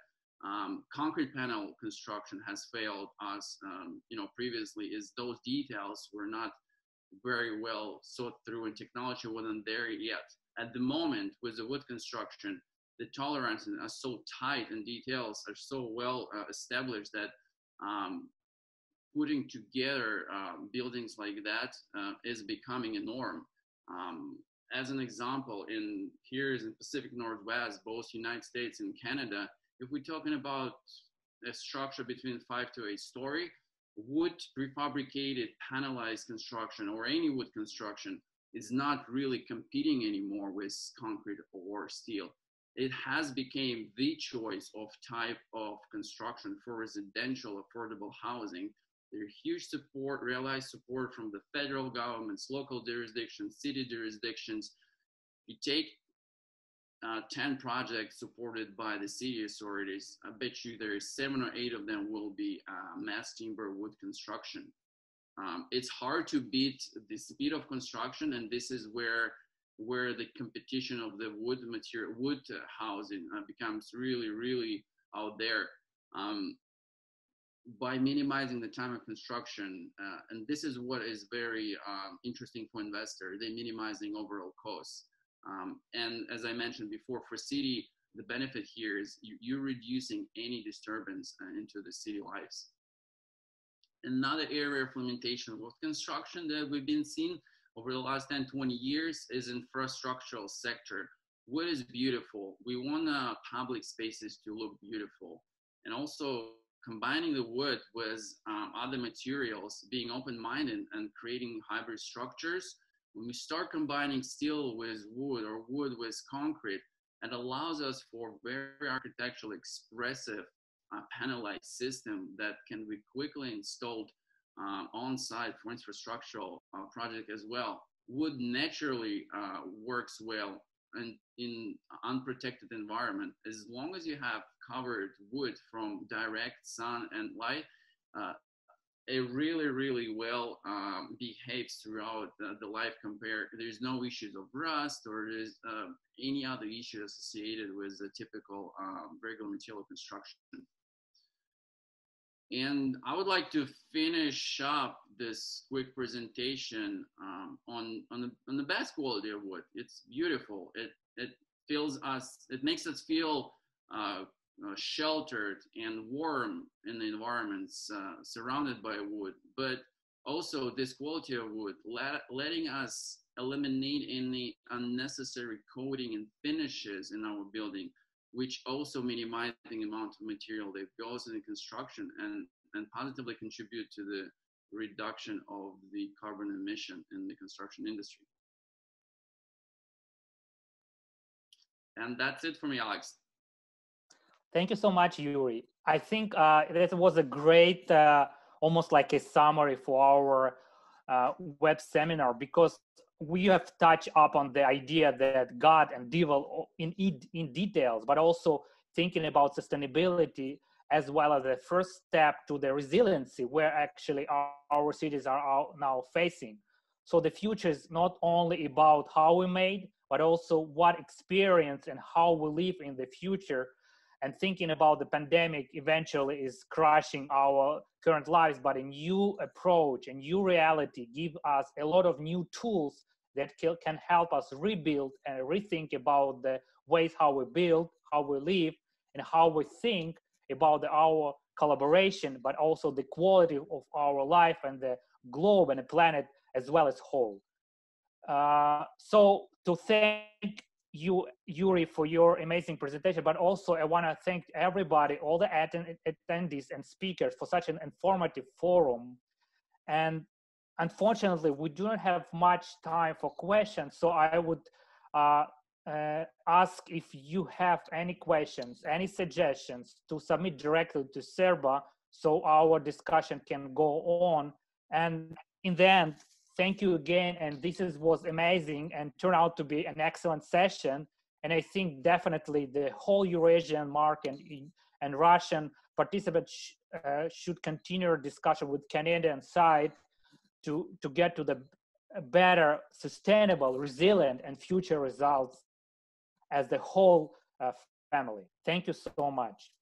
[SPEAKER 15] um, concrete panel construction has failed us, um, you know, previously is those details were not very well thought through and technology wasn't there yet. At the moment with the wood construction, the tolerances are so tight and details are so well uh, established that um, putting together uh, buildings like that uh, is becoming a norm. Um, as an example, in here is in Pacific Northwest, both United States and Canada, if we're talking about a structure between five to eight story, wood prefabricated panelized construction or any wood construction is not really competing anymore with concrete or steel. It has become the choice of type of construction for residential affordable housing. There's huge support, realized support from the federal governments, local jurisdictions, city jurisdictions. You take uh, 10 projects supported by the city authorities. I bet you there is seven or eight of them will be uh, mass timber wood construction. Um, it's hard to beat the speed of construction, and this is where where the competition of the wood material, wood housing uh, becomes really, really out there. Um, by minimizing the time of construction, uh, and this is what is very um, interesting for investors, they're minimizing overall costs. Um, and as I mentioned before, for city, the benefit here is you, are reducing any disturbance uh, into the city lives. Another area of limitation was construction that we've been seeing over the last 10, 20 years is infrastructural sector. What is beautiful? We want uh, public spaces to look beautiful. And also combining the wood with um, other materials, being open-minded and creating hybrid structures, when we start combining steel with wood or wood with concrete, it allows us for very architecturally expressive uh, panelized system that can be quickly installed uh, on site for infrastructural uh, project as well. Wood naturally uh, works well in, in unprotected environment as long as you have covered wood from direct sun and light uh, it really really well um, behaves throughout the, the, life compared there's no issues of rust or there's uh, any other issue associated with the typical um, regular material construction and I would like to finish up this quick presentation um, on, on, the, on the best quality of wood. It's beautiful. It, it feels us, it makes us feel uh, uh, sheltered and warm in the environments uh, surrounded by wood. But also this quality of wood, let, letting us eliminate any unnecessary coating and finishes in our building which also minimize the amount of material that goes in the construction and, and positively contribute to the reduction of the carbon emission in the construction industry. And that's it for me, Alex.
[SPEAKER 6] Thank you so much, Yuri. I think uh, that was a great, uh, almost like a summary for our uh, web seminar because we have touched up on the idea that God and devil in in details, but also thinking about sustainability as well as the first step to the resiliency where actually our, our cities are now facing. So the future is not only about how we made, but also what experience and how we live in the future. And thinking about the pandemic eventually is crushing our current lives, but a new approach, a new reality give us a lot of new tools that can help us rebuild and rethink about the ways how we build, how we live, and how we think about our collaboration, but also the quality of our life and the globe and the planet as well as whole. Uh, so to thank you, Yuri, for your amazing presentation, but also I want to thank everybody, all the attend attendees and speakers for such an informative forum. And unfortunately, we do not have much time for questions, so I would uh, uh, ask if you have any questions, any suggestions to submit directly to CERBA so our discussion can go on. And in the end, thank you again. And this is, was amazing and turned out to be an excellent session. And I think definitely the whole Eurasian market and, and Russian participants sh uh, should continue discussion with Canadian side to, to get to the better, sustainable, resilient, and future results as the whole uh, family. Thank you so much.